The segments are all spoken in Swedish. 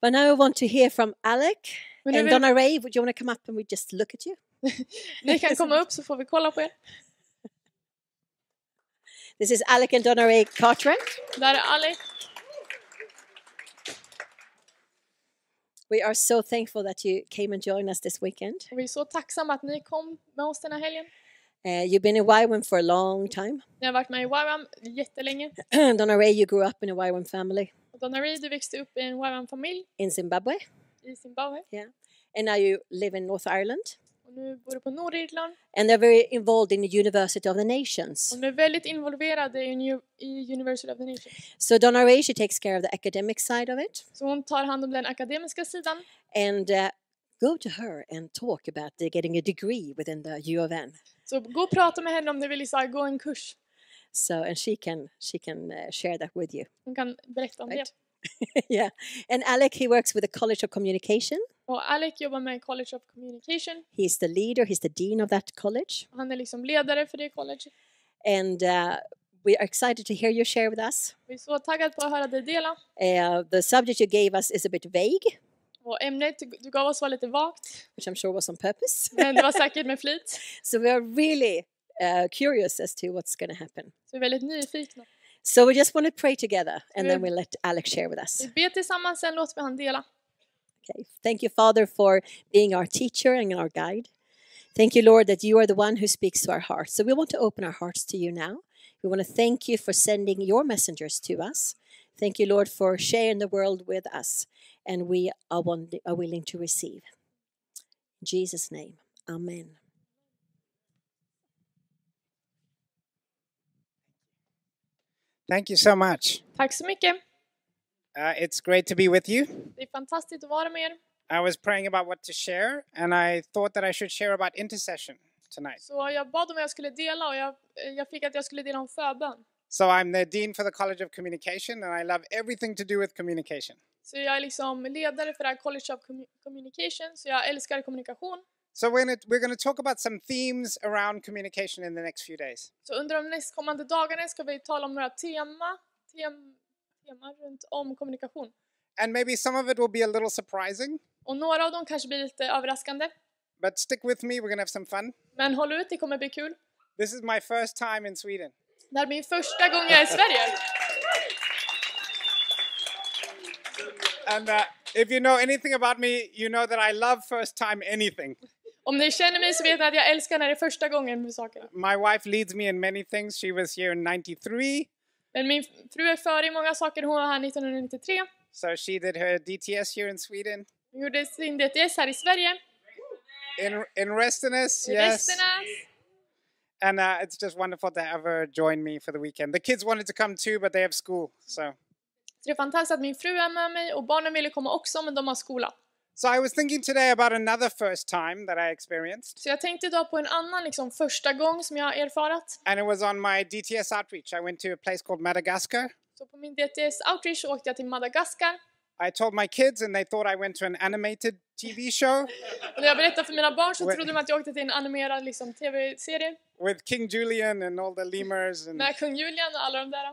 But now I want to hear from Alec Men and Donna Ray. Would you want to come up and we just look at you? ni kan komma upp så får vi kolla på er. This is Alec and Donna Ray Cartwright. Där är Alex. We are so thankful that you came and joined us this weekend. Vi är så tacksamma att ni kom med oss den här helgen. Uh, you've been in YWAM for a long time. Ni har varit med i YWAM jättelänge. Donna Ray, you grew up in a YWAM family Reed, du växte upp i en YWAM-familj in Zimbabwe, i Zimbabwe. and now you live in North Ireland. Och nu bor du på Nordirland. And they're very involved in the University of the Nations. Och nu är väldigt involverade i, i University of the Nations. So Donna Ray, she takes care of the academic side of it. Så hon tar hand om den akademiska sidan. And uh, go to her and talk about getting a degree within the U of N. Så gå och prata med henne om du vill så gå en kurs. So and she can she can uh, share that with you. Hon kan berätta om Right. det. yeah. And Alec, he works with the College of Communication. Och Alec jobbar med College of Communication. He's the leader. He's the dean of that college. Han är liksom ledare för det college. And uh, we are excited to hear you share with us. Vi är så taggade på att höra dig dela. Uh, the subject you gave us is a bit vague, Och ämnet du gav oss var lite vagt. which I'm sure was on purpose. Men det var säkert med flit. so we are really uh, curious as to what's going to happen. Så vi är väldigt nyfikna. So we just want to pray together, and then Mm. we'll let Alex share with us. Vi ber tillsammans, sen låter vi han dela. Okay. Thank you, Father, for being our teacher and our guide. Thank you, Lord, that you are the one who speaks to our hearts. So we want to open our hearts to you now. We want to thank you for sending your messengers to us. Thank you, Lord, for sharing the world with us, and we are, one, are willing to receive. In Jesus' name, Amen. Thank you so much. Tack så mycket. Uh, it's great to be with you. Det är fantastiskt att vara med er. I was praying about what to share, and I thought that I should share about intercession tonight. Så jag bad om vad jag skulle dela och jag, jag fick att jag skulle dela om förbön. So I'm the dean for the College of Communication, and I love everything to do with communication. Så jag är liksom ledare för det här College of Commu- Communication, så jag älskar kommunikation. So we're gonna, we're to talk about some themes around communication in the next few days. Så under de nästkommande dagarna ska vi tala om några tema, tem, teman runt om kommunikation. And maybe some of it will be a little surprising, Och några av dem kanske blir lite överraskande. but stick with me. We're going to have some fun. Men håll ut, det kommer bli kul. This is my first time in Sweden. Det här blir min första gång jag är i Sverige. And uh, if you know anything about me, you know that I love first time anything. Om ni känner mig så vet ni att jag älskar när det är första gången med saker. My wife leads me in many things. She was here in 93, Men min fru är före i många saker. Hon var här 1993. so she did her DTS here in Sweden. Hon gjorde sin DTS här i Sverige. In in Restiness, I yes. Västernäs. And uh, it's just wonderful to have her join me for the weekend. The kids wanted to come too, but they have school. So, Så det är fantastiskt att min fru är med mig och barnen ville komma också men de har skola. So I was thinking today about another first time that I experienced, Så jag tänkte idag på en annan liksom, första gång som jag har erfarat. and it was on my DTS outreach. I went to a place called Madagascar. Så på min DTS outreach åkte jag till Madagaskar. I told my kids, and they thought I went to an animated TV show Och när jag berättade för mina barn så trodde de att jag åkte till en animerad liksom, tv-serie with King Julian and all the lemurs, and med kung Julian och alla de där.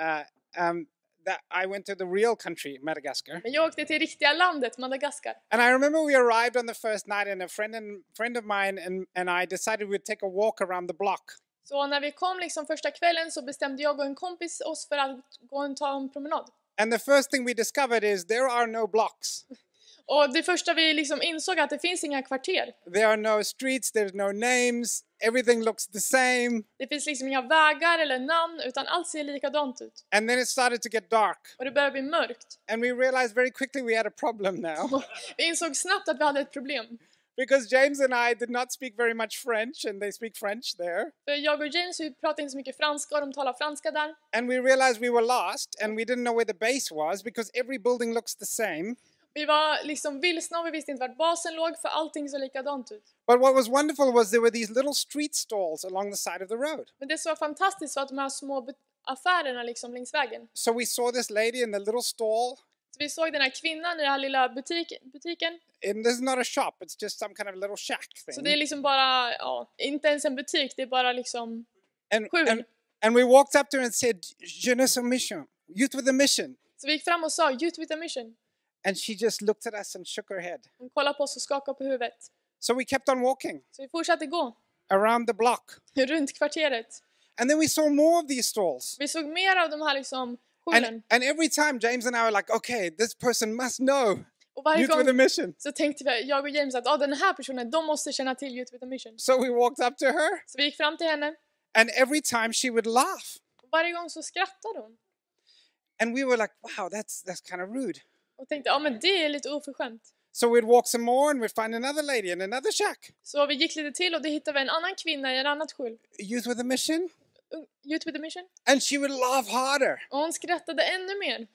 uh, um, that I went to the real country, Madagascar. Men jag åkte till riktiga landet, Madagaskar. And I remember we arrived on the first night, and a friend and friend of mine and, and I decided we'd take a walk around the block. Så när vi kom liksom första kvällen så bestämde jag och en kompis oss för att gå och ta en promenad. And the first thing we discovered is there are no blocks. Och det första vi liksom insåg att det finns inga kvarter. There are no streets, there's no names, everything looks the same. Det finns liksom inga vägar eller namn utan allt ser likadant ut. And then it started to get dark. Och det började bli mörkt. And we realized very quickly we had a problem now Vi insåg snabbt att vi hade ett problem. because James and I did not speak very much French, and they speak French there. För jag och James vi pratar inte så mycket franska och de talar franska där. And we realized we were lost and we didn't know where the base was because every building looks the same. Vi var liksom vilsna och vi visste inte vart basen låg för allting såg likadant ut. But what was wonderful was there were these little street stalls along the side of the road. Men det som var fantastiskt var att de här små affärerna liksom längs vägen. So we saw this lady in the little stall. Så vi såg den här kvinnan i den här lilla butik, butiken. And this is not a shop, it's just some kind of little shack Så thing. det är liksom bara, ja, inte ens en butik, det är bara liksom And, Sju. and, and we walked up to her and said, Jeunesse mission, youth with a mission. Så vi gick fram och sa Youth with a mission. And she just looked at us and shook her head. Hon kollade på oss och skakade på huvudet. So we kept on walking Så vi fortsatte gå around the block. runt kvarteret. And then we saw more of these stalls. Vi såg mer av de här liksom And, and every time James and I were like, okay, this person must know Och varje Youth with a gång mission. så tänkte vi, jag och James att ah, den här personen, de måste känna till Youth with a mission. So we walked up to her, Så vi gick fram till henne and every time she would laugh. och varje gång så skrattade hon. And we were like, wow, that's, that's kind of rude. Och tänkte, ja men det är lite oförskämt. So we'd walk some more and we'd find another lady in another shack. Så vi gick lite till och då hittade vi en annan kvinna i en annat skjul. Youth with a mission. Youth with a mission. And she would laugh harder Och hon skrattade ännu mer.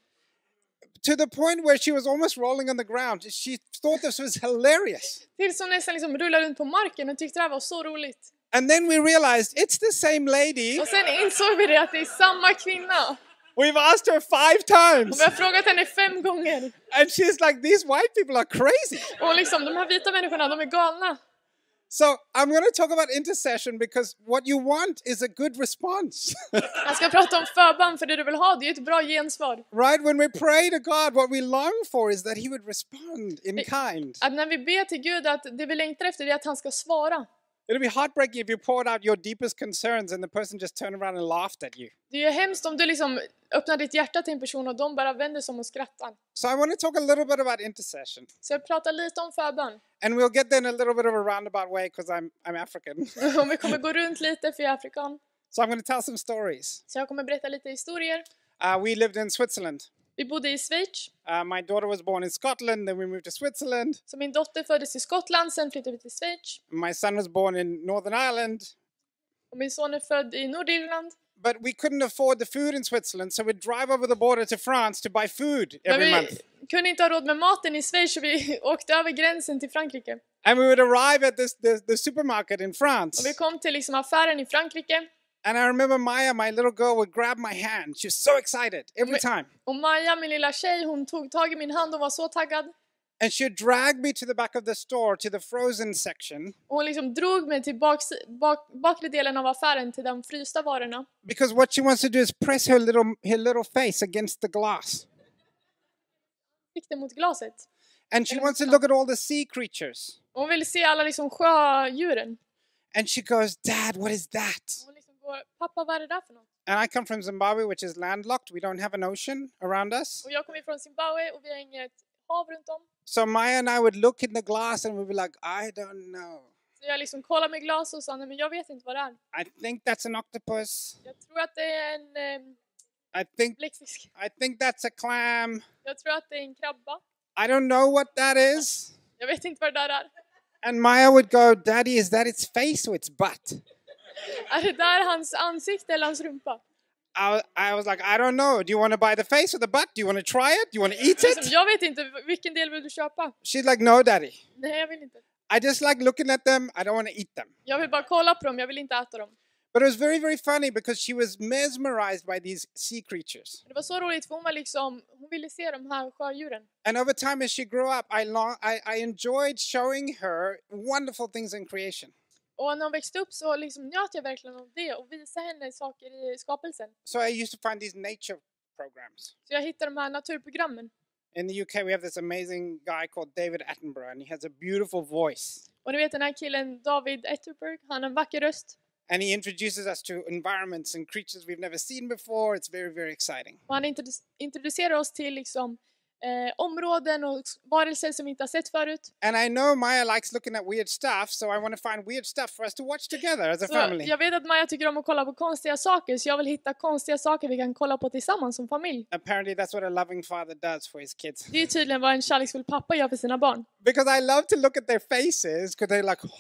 to the point where she was almost rolling on the ground. She thought this was hilarious. Tills hon nästan liksom rullade runt på marken och tyckte det här var så roligt. And then we realized it's the same lady. Och sen insåg vi det att det är samma kvinna. We've asked her five Och times. vi har frågat henne fem gånger. And she's like, these white people are crazy. Och liksom, de här vita människorna, de är galna. So I'm going to talk about intercession because what you want is a good response. Jag ska prata om förbön, för det du vill ha, det är ett bra gensvar. right? When we pray to God, what we long for is that He would respond in kind. Att när vi ber till Gud, att det vi längtar efter är att han ska svara. It'll be heartbreaking if you poured out your deepest concerns and the person just turned around and laughed at you. Det är ju hemskt om du liksom öppnar ditt hjärta till en person och de bara vänder sig om och skrattar. So I want to talk a little bit about intercession. Så jag pratar lite om förbön. And we'll get there in a little bit of a roundabout way because I'm, I'm African. Och vi kommer gå runt lite, för jag är afrikan. so I'm going to tell some stories. Så jag kommer berätta lite historier. Uh, we lived in Switzerland. Vi bodde i Schweiz. Uh, my daughter was born in Scotland, then we moved to Switzerland. Så min dotter föddes i Skottland, sen flyttade vi till Schweiz. My son was born in Northern Ireland. Och min son är född i Nordirland. But we couldn't afford the food in Switzerland, so we'd drive over the border to France to buy food Men every vi month. kunde inte ha råd med maten i Schweiz så vi åkte över gränsen till Frankrike. And we would arrive at this the, the supermarket in Och France. vi kom till liksom affären i Frankrike. And I remember Maya, my little girl, would grab my hand. She was so excited every time. Och Maja, min lilla tjej, hon tog tag i min hand och var så taggad. And she'd drag me to the back of the store to the frozen section Och hon liksom drog mig till bak, bak, bakre delen av affären till de frysta varorna. because what she wants to do is press her little her little face against the glass. Det mot glaset. And she Eller wants to look at all the sea creatures. Och hon ville se alla liksom sjödjuren. And she goes, Dad, what is that? Och hon liksom går, pappa vad är det där för något? And I come from Zimbabwe, which is landlocked. We don't have an ocean around us. Och jag kommer från Zimbabwe och vi har inget hav runt om. So Maya and I would look in the glass and we'd be like, I don't know. Så jag liksom kollar med glas och sa, nej men jag vet inte vad det är. I think that's an octopus. Jag tror att det är en eh, I think bläckfisk. I think that's a clam. Jag tror att det är en krabba. I don't know what that is. Jag vet inte vad det där är. And Maya would go, Daddy, is that its face or its butt? Är det där hans ansikte eller hans rumpa? I, I was like, I don't know. Do you want to buy the face or the butt? Do you want to try it? Do you want to eat it? jag vet inte, vilken del vill du köpa? She's like, No, Daddy. Nej, jag vill inte. I just like looking at them. I don't want to eat them. Jag vill bara kolla på dem, jag vill inte äta dem. But it was very, very funny because she was mesmerized by these sea creatures. Det var så roligt för hon var liksom, hon ville se de här sjödjuren. And over time, as she grew up, I, long, I, I enjoyed showing her wonderful things in creation. Och när hon växte upp så liksom njöt jag verkligen av det och visade henne saker i skapelsen. So I used to find these nature programs. Så jag hittade de här naturprogrammen. In the UK, we have this amazing guy called David Attenborough, and he has a beautiful voice. Och ni vet den här killen David Attenborough, han har en vacker röst. And he introduces us to environments and creatures we've never seen before. It's very, very exciting. Och han introdu- introducerar oss till liksom, eh, områden och varelser som vi inte har sett förut. And I know Maya likes looking at weird stuff, so I want to find weird stuff for us to watch together as a Så family. jag vet att Maja tycker om att kolla på konstiga saker så jag vill hitta konstiga saker vi kan kolla på tillsammans som familj. Apparently, that's what a loving father does for his kids. Det är tydligen vad en kärleksfull pappa gör för sina barn. Because I love to look at their faces, because they're like, oh,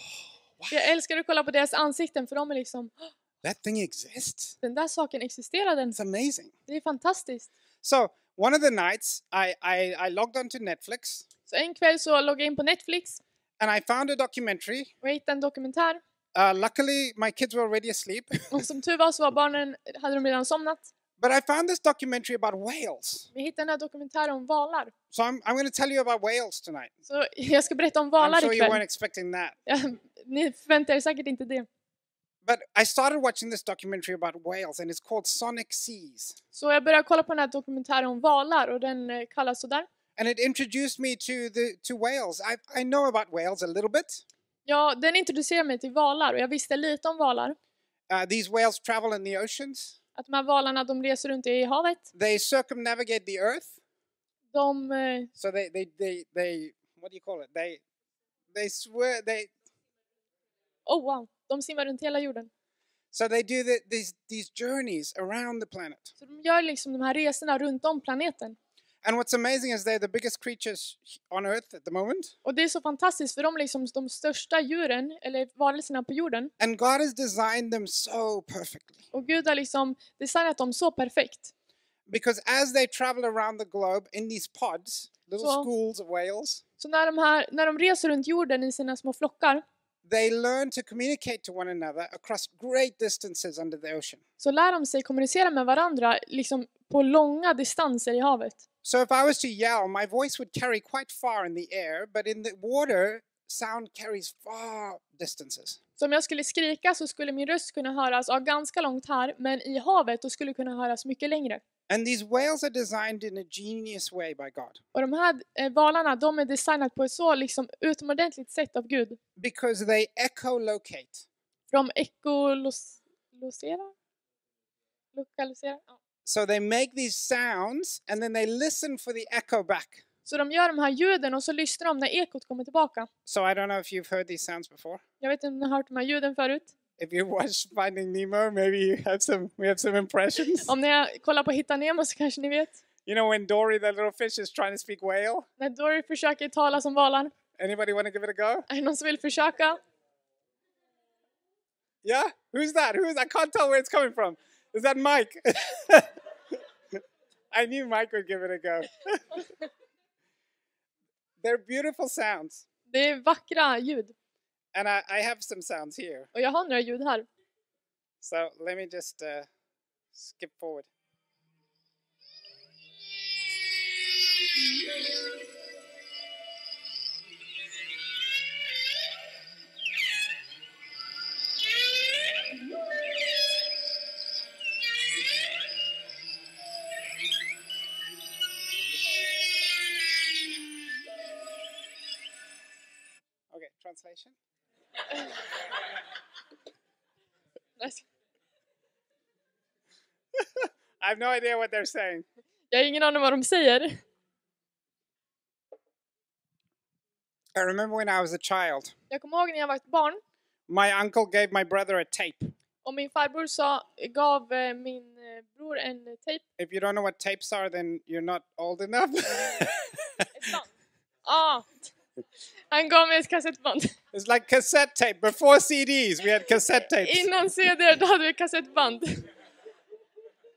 Jag älskar att kolla på deras ansikten för de är liksom, "Åh, that thing exists. den där saken existerar den. It's amazing. Det är fantastiskt. So one of the nights, I, I, I logged onto Netflix Så en kväll så loggade jag in på Netflix and I found a documentary. och jag hittade en dokumentär. Uh, luckily, my kids were already asleep, Och som tur var så var barnen, hade de redan somnat. but I found this documentary about whales. Vi hittade den här dokumentären om valar. So I'm, I'm going to tell you about whales tonight. Så jag ska berätta om I'm valar sure you weren't ikväll. expecting that. Ni förväntar er säkert inte det. But I started watching this documentary about whales, and it's called Sonic Seas. Så jag började kolla på den här dokumentären om valar och den eh, kallas sådär. And it introduced me to the to whales. I, I know about whales a little bit. Ja, den introducerade mig till valar och jag visste lite om valar. Uh, these whales travel in the oceans. Att de här valarna de reser runt i havet. They circumnavigate the earth. De, eh, So they they they, they what do you call it? They they swear they oh wow, de simmar runt hela jorden. so they do the, these these journeys around the planet. Så de gör liksom de här resorna runt om planeten. And what's amazing is they're the biggest creatures on earth at the moment. Och det är så fantastiskt för de är liksom de största djuren, eller varelserna på jorden. And God has designed them so perfectly. Och Gud har liksom designat dem så perfekt. Because as they travel around the globe in these pods, little So- schools of whales, Så när de, här, när de reser runt jorden i sina små flockar they learn to communicate to one another across great distances under the ocean. så lär de sig kommunicera med varandra liksom på långa distanser i havet. So if I was to yell, my voice would carry quite far in the air, but in the water, sound carries far distances. Så om jag skulle skrika så skulle min röst kunna höras av ganska långt här, men i havet då skulle kunna höras mycket längre. And these whales are designed in a genius way by God Och de här eh, valarna de är designade på ett så liksom utomordentligt sätt av Gud. because they echolocate. För de ekoloserar? Lokaliserar? Ja. So they make these sounds and then they listen for the echo back. Så de gör de här ljuden och så lyssnar de när ekot kommer tillbaka. So I don't know if you've heard these sounds before. Jag vet inte om ni har hört de här ljuden förut? If you watched Finding Nemo, maybe you have some. We have some impressions. Om ni kollar på Hitta Nemo så kanske ni vet. You know when Dory, the little fish, is trying to speak whale. När Dory försöker tala som valar. Anybody want to give it a go? Är det någon som vill försöka? Yeah, who's that? Who's? I can't tell where it's coming from. Is that Mike? I knew Mike would give it a go. They're beautiful sounds, Det är vackra ljud. And I, I have some sounds here. Och jag har några ljud här. So let me just uh, skip forward. Okay, translation. I have no idea what they're saying. Jag har ingen aning vad de säger. I remember when I was a child, Jag kommer ihåg när jag var ett barn my uncle gave my brother a tape. och min farbror sa, gav eh, min eh, bror en eh, tejp. If you don't know what tapes are, then you're not old enough. Ett band. Ah. Han gav mig ett kassettband. it's like cassette tape. Before CDs, we had cassette tapes. Innan CD då hade vi kassettband.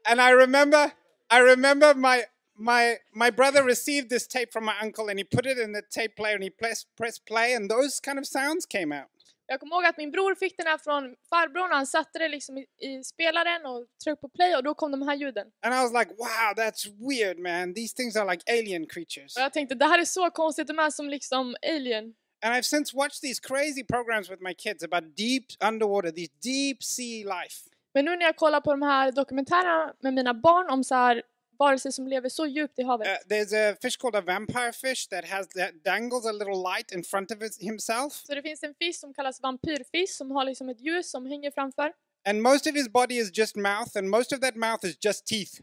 And I remember, I remember my my my brother received this tape from my uncle, and he put it in the tape player, and he pressed pressed play, and those kind of sounds came out. Jag kommer ihåg att min bror fick den här från farbrorn och han satte det liksom i, i spelaren och tryckte på play och då kom de här ljuden. And I was like, wow, that's weird, man. These things are like alien creatures. Och jag tänkte det här är så konstigt, de är som liksom alien. And I've since watched these crazy programs with my kids about deep underwater, these deep sea life. Men nu när jag kollar på de här dokumentärerna med mina barn om så här varelser som lever så djupt i havet. Uh, there's a fish called a vampire fish that has that dangles a little light in front of it himself, Så det finns en fisk som kallas vampyrfisk som har liksom ett ljus som hänger framför. and most of his body is just mouth, and most of that mouth is just teeth.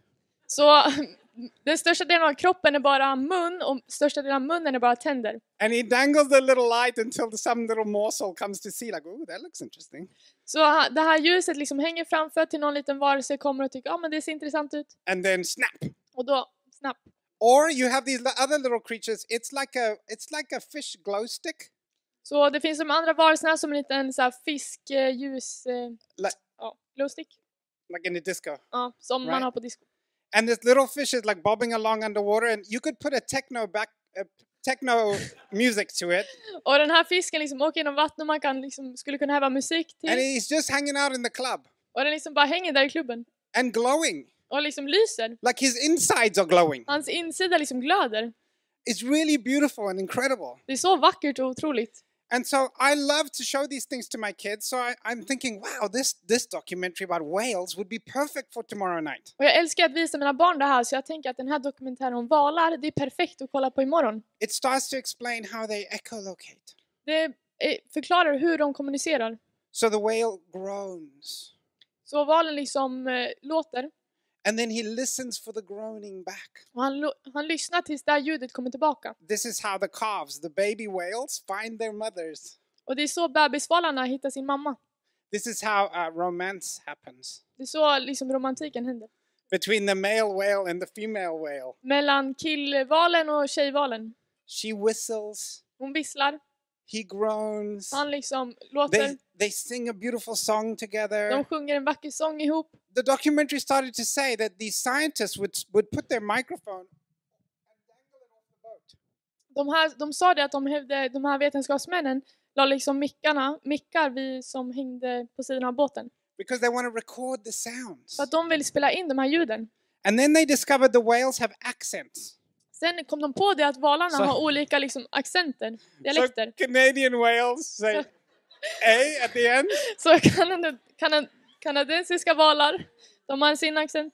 Så den största delen av kroppen är bara mun och största delen av munnen är bara tänder. And he dangles the little light until some little morsel comes to see, like, oh, that looks interesting. Så det här ljuset liksom hänger framför till någon liten varelse kommer och tycker ja ah, men det ser intressant ut. And then snap. Och då, snabbt. Or you have these other little creatures. It's like a it's like a fish glow stick. Så det finns de andra varelserna som en liten så här fisk, eh, eh, Like, ja, glowstick. like in a disco. Ja, som man Right. har på disco. And this little fish is like bobbing along underwater, and you could put a techno back, uh, techno music to it, Och den här fisken liksom åker genom vattnet och man kan liksom, skulle kunna häva musik and till. he's just hanging out in the club Och den liksom bara hänger där i klubben. and glowing, Och liksom lyser. like his insides are glowing. Hans insida liksom glöder. It's really beautiful and incredible. Det är så vackert och otroligt. And so I love to show these things to my kids. So I, I'm thinking, wow, this this documentary about whales would be perfect for tomorrow night. Och jag älskar att visa mina barn det här så jag tänker att den här dokumentären om valar, det är perfekt att kolla på imorgon. It starts to explain how they echolocate. Det eh, förklarar hur de kommunicerar. So the whale groans, Så valen liksom eh, låter and then he listens for the groaning back. och han, han lyssnar tills det här ljudet kommer tillbaka. This is how the calves, the baby whales, find their mothers. Och det är så bebisvalarna hittar sin mamma. This is how uh, romance happens Det är så liksom romantiken händer. between the male whale and the female whale. Mellan killvalen och tjejvalen. She whistles, Hon visslar, he groans. han liksom låter. They, they sing a beautiful song together. De sjunger en vacker sång ihop. the documentary started to say that these scientists would would put their microphone. De, här, de sa det att de, hävde, de här vetenskapsmännen la liksom mickarna, mickar vi som hängde på sidan av båten. because they want to record the sounds. För att de vill spela in de här ljuden. And then they discovered the whales have accents. Sen kom de på det att valarna Så- har olika liksom, accenter, dialekter. So Canadian whales say A at the end, Så kanad, kanad, kanadensiska valar, de har sin accent.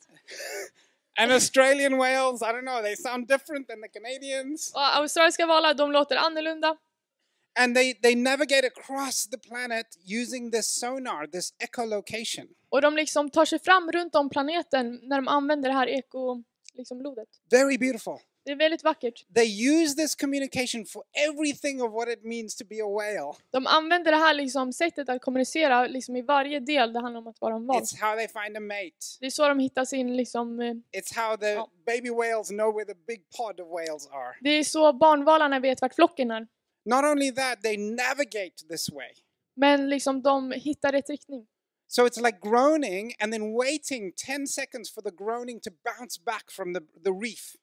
and Australian whales, I don't know, they sound different than the Canadians. Och australiska valar, de låter annorlunda. And they, they navigate across the planet using this sonar, this echolocation. Och de liksom tar sig fram runt om planeten när de använder det här eko, liksom lodet. Very beautiful. Det är väldigt vackert. They use this communication for everything of what it means to be a whale. De använder det här liksom sättet att kommunicera liksom i varje del det handlar om att vara en val. It's how they find a mate. Det är så de hittar sin liksom, eh, It's how the Ja. baby whales know where the big pod of whales are. det är så barnvalarna vet vart flocken är. Not only that, they navigate this way. Men liksom de hittar rätt riktning. So it's like groaning and then waiting 10 seconds for the groaning to bounce back from the, the reef.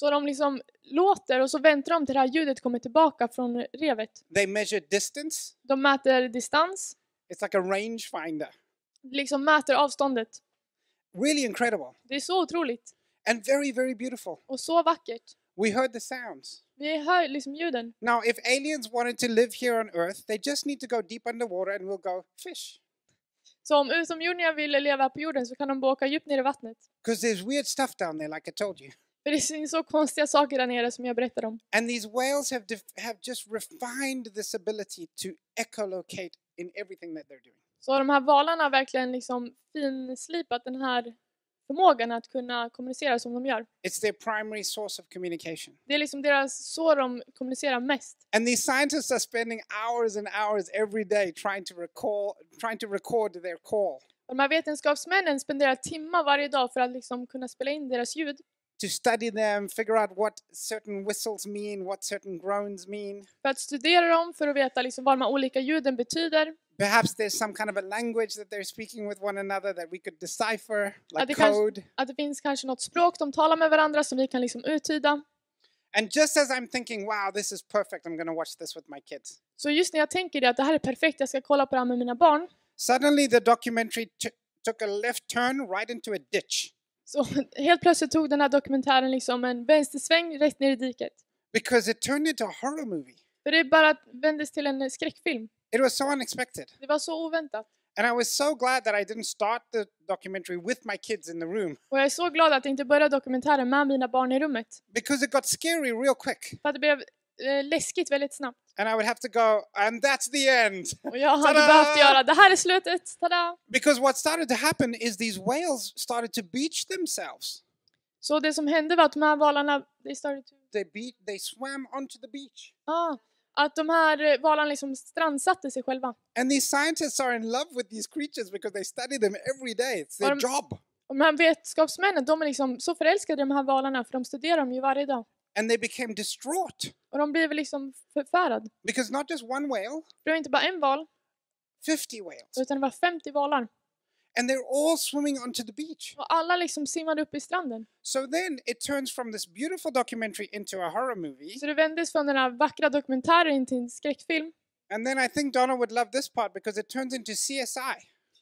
Så de liksom låter och så väntar de till det här ljudet kommer tillbaka från revet. They measure distance. De mäter distans, It's like a rangefinder. liksom mäter avståndet. Really incredible Det är så otroligt and very, very beautiful. och så vackert. We heard the sounds. Vi hör liksom ljuden. Now, if aliens wanted to live here on Earth, they just need to go deep underwater and we'll go fish. Så om utomjordingar vill leva på jorden så kan de bara åka djupt ner i vattnet. Because there's weird stuff down there, like I told you. För det finns så konstiga saker där nere som jag berättade om. And these whales have, have just refined this ability to echolocate in everything that they're doing. Så de här valarna har verkligen liksom finslipat den här förmågan att kunna kommunicera som de gör. It's their primary source of communication. Det är liksom deras, så de kommunicerar mest. And these scientists are spending hours and hours every day trying to recall, trying to record their call, Och de här vetenskapsmännen spenderar timmar varje dag för att liksom kunna spela in deras ljud. To study them, figure out what certain whistles mean, what certain groans mean. För att studera dem, för att veta liksom vad de här olika ljuden betyder. Perhaps there's some kind of a language that they're speaking with one another that we could decipher, like det kanske- code. Att det finns kanske något språk de talar med varandra som vi kan liksom uttyda. And just as I'm thinking, wow, this is perfect, I'm going to watch this with my kids. Så just när jag tänker det att det här är perfekt, jag ska kolla på det här med mina barn. Suddenly, the documentary took a left turn right into a ditch Så helt plötsligt tog den här dokumentären liksom en vänstersväng rätt ner i diket. because it turned into a horror movie. För det bara vändes till en skräckfilm. It was so unexpected. Det var så oväntat. And I was so glad that I didn't start the documentary with my kids in the room Och jag är så glad att jag inte började dokumentären med mina barn i rummet. because it got scary real quick. För att det blev eh, läskigt väldigt snabbt. And I would have to go, and that's the end. Och jag hade behövt göra, det här är slutet, tada! Because what started to happen is these whales started to beach themselves. Så det som hände var att de här valarna, they started to, They beat, they swam onto the beach. ah, att de här eh, valarna liksom strandsatte sig själva. And these scientists are in love with these creatures because they study them every day. It's their Or- job. Och de här vetenskapsmännen, de är liksom så förälskade i de här valarna för de studerar dem ju varje dag. And they became distraught Och de väl liksom förfärad. because not just one whale, Det var inte bara en val, 50 whales. utan det var 50 valar. And they're all swimming onto the beach. Och alla liksom simmade upp i stranden. So then it turns from this beautiful documentary into a horror movie. Så det vändes från den här vackra dokumentären in till en skräckfilm. And then I think Donna would love this part because it turns into CSI.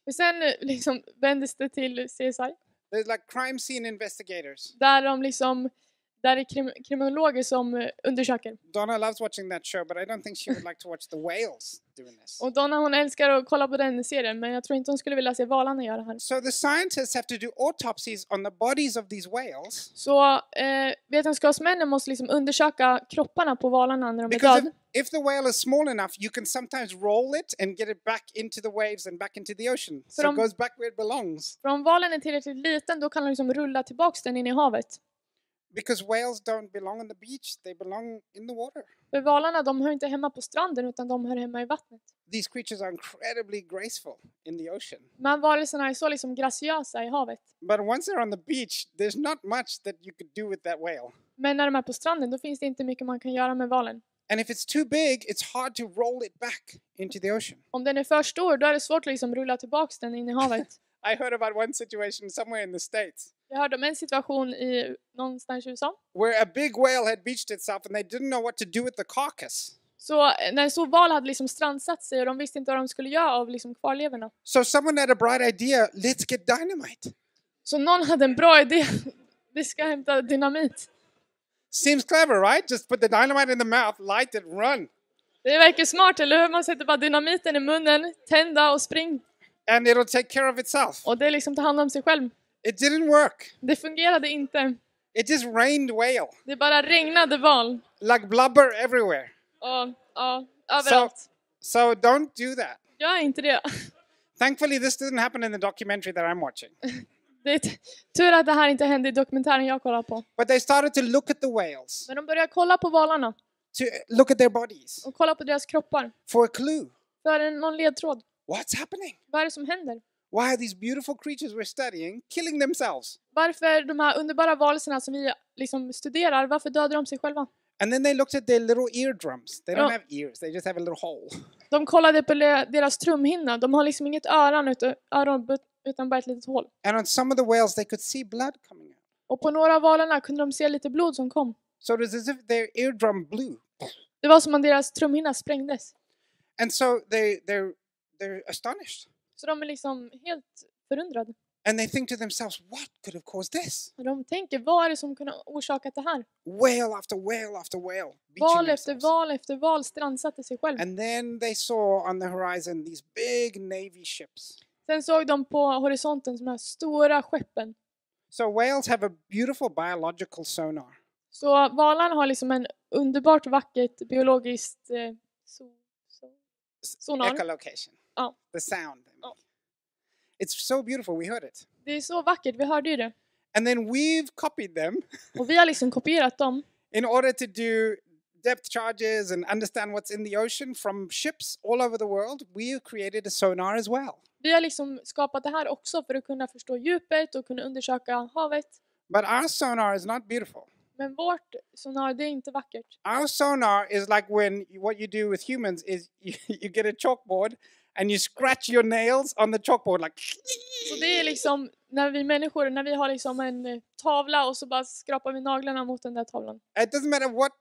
Och sen eh, liksom vändes det till CSI. There's like crime scene investigators. Där de liksom Där är krim kriminologer som eh, undersöker. Donna loves watching that show, but I don't think she would like to watch the whales doing this. Och Donna hon älskar att kolla på den serien men jag tror inte hon skulle vilja se valarna göra det här. So the scientists have to do autopsies on the bodies of these whales Så eh, vetenskapsmännen måste liksom undersöka kropparna på valarna när de är because döda. if, if the whale is small enough, you can sometimes roll it and get it back into the waves and back into the ocean. So From- it goes back where it belongs. För om valen är tillräckligt liten då kan de liksom rulla tillbaks den in i havet. Because whales don't belong on the beach, they belong in the water. För valarna de hör inte hemma på stranden utan de hör hemma i vattnet. These creatures are incredibly graceful in the ocean. Här varelserna är så liksom graciösa i havet. But once they're on the beach, there's not much that you could do with that whale. Men när de är på stranden då finns det inte mycket man kan göra med valen. And if it's too big, it's hard to roll it back into the ocean. Om den är för stor då är det svårt att liksom rulla tillbaks den in i havet. I heard about one situation somewhere in the States Jag hörde om en situation i någonstans i USA. where a big whale had beached itself and they didn't know what to do with the carcass. Så eh, när en stor val hade liksom strandsatt sig och de visste inte vad de skulle göra av liksom kvarlevorna. So someone had a bright idea let's get dynamite. Så någon hade en bra idé. Vi ska hämta dynamit. Seems clever, right? Just put the dynamite in the mouth, light it, run. Det verkar smart, eller hur? Man sätter bara dynamiten i munnen, tända och spring. And it'll take care of itself. Och det liksom tar hand om sig själv. It didn't work. Det fungerade inte. It just rained whale, Det bara regnade val. like blubber everywhere. Och, ja, överallt. So don't do that. Gör inte det. Thankfully, this didn't happen in the documentary that I'm watching. Det är tur att det här inte hände i dokumentären jag kollar på. But they started to look at the whales, Men de började kolla på valarna to look at their bodies och kolla på deras kroppar. for a clue. För en- någon ledtråd. What's happening? Vad är det som händer? Why are these beautiful creatures we're studying killing themselves? Varför de här underbara varelserna som vi liksom studerar, varför dödar de sig själva? And then they looked at their little eardrums. They don't Oh. have ears, they just have a little hole. De kollade på le- deras trumhinna. De har liksom inget öron utan, öron, but- utan bara ett litet hål. And on some of the whales, they could see blood coming out. Och på några av valarna kunde de se lite blod som kom. So it was as if their eardrum blew. Det var som om deras trumhinna sprängdes. And so they, they're, they're astonished. Så de är liksom helt förundrade. And they think to themselves, what could have caused this? Och de tänker, vad är det som kunde ha orsakat det här? Whale after whale after whale. Val efter themselves. val efter val strandsatte sig själv. And then they saw on the horizon these big navy ships. Sen såg de på horisonten de här stora skeppen. So whales have a beautiful biological sonar. Så valarna har liksom en underbart vackert biologiskt eh, so, so, sonar. Echolocation. Oh. The sound. Oh. It's so beautiful. We heard it. Det är så vackert, vi hörde ju det. And then we've copied them Och vi har liksom kopierat dem in order to do depth charges and understand what's in the ocean from ships all over the world. We've created a sonar as well. Vi har liksom skapat det här också för att kunna förstå djupet och kunna undersöka havet. But our sonar is not beautiful. Men vårt sonar, det är inte vackert. Our sonar is like when what you do with humans is you, you get a chalkboard and you scratch your nails on the chalkboard like Så det är liksom när vi människor, när vi har liksom en eh, tavla och så bara skrapar vi naglarna mot den där tavlan. it doesn't matter what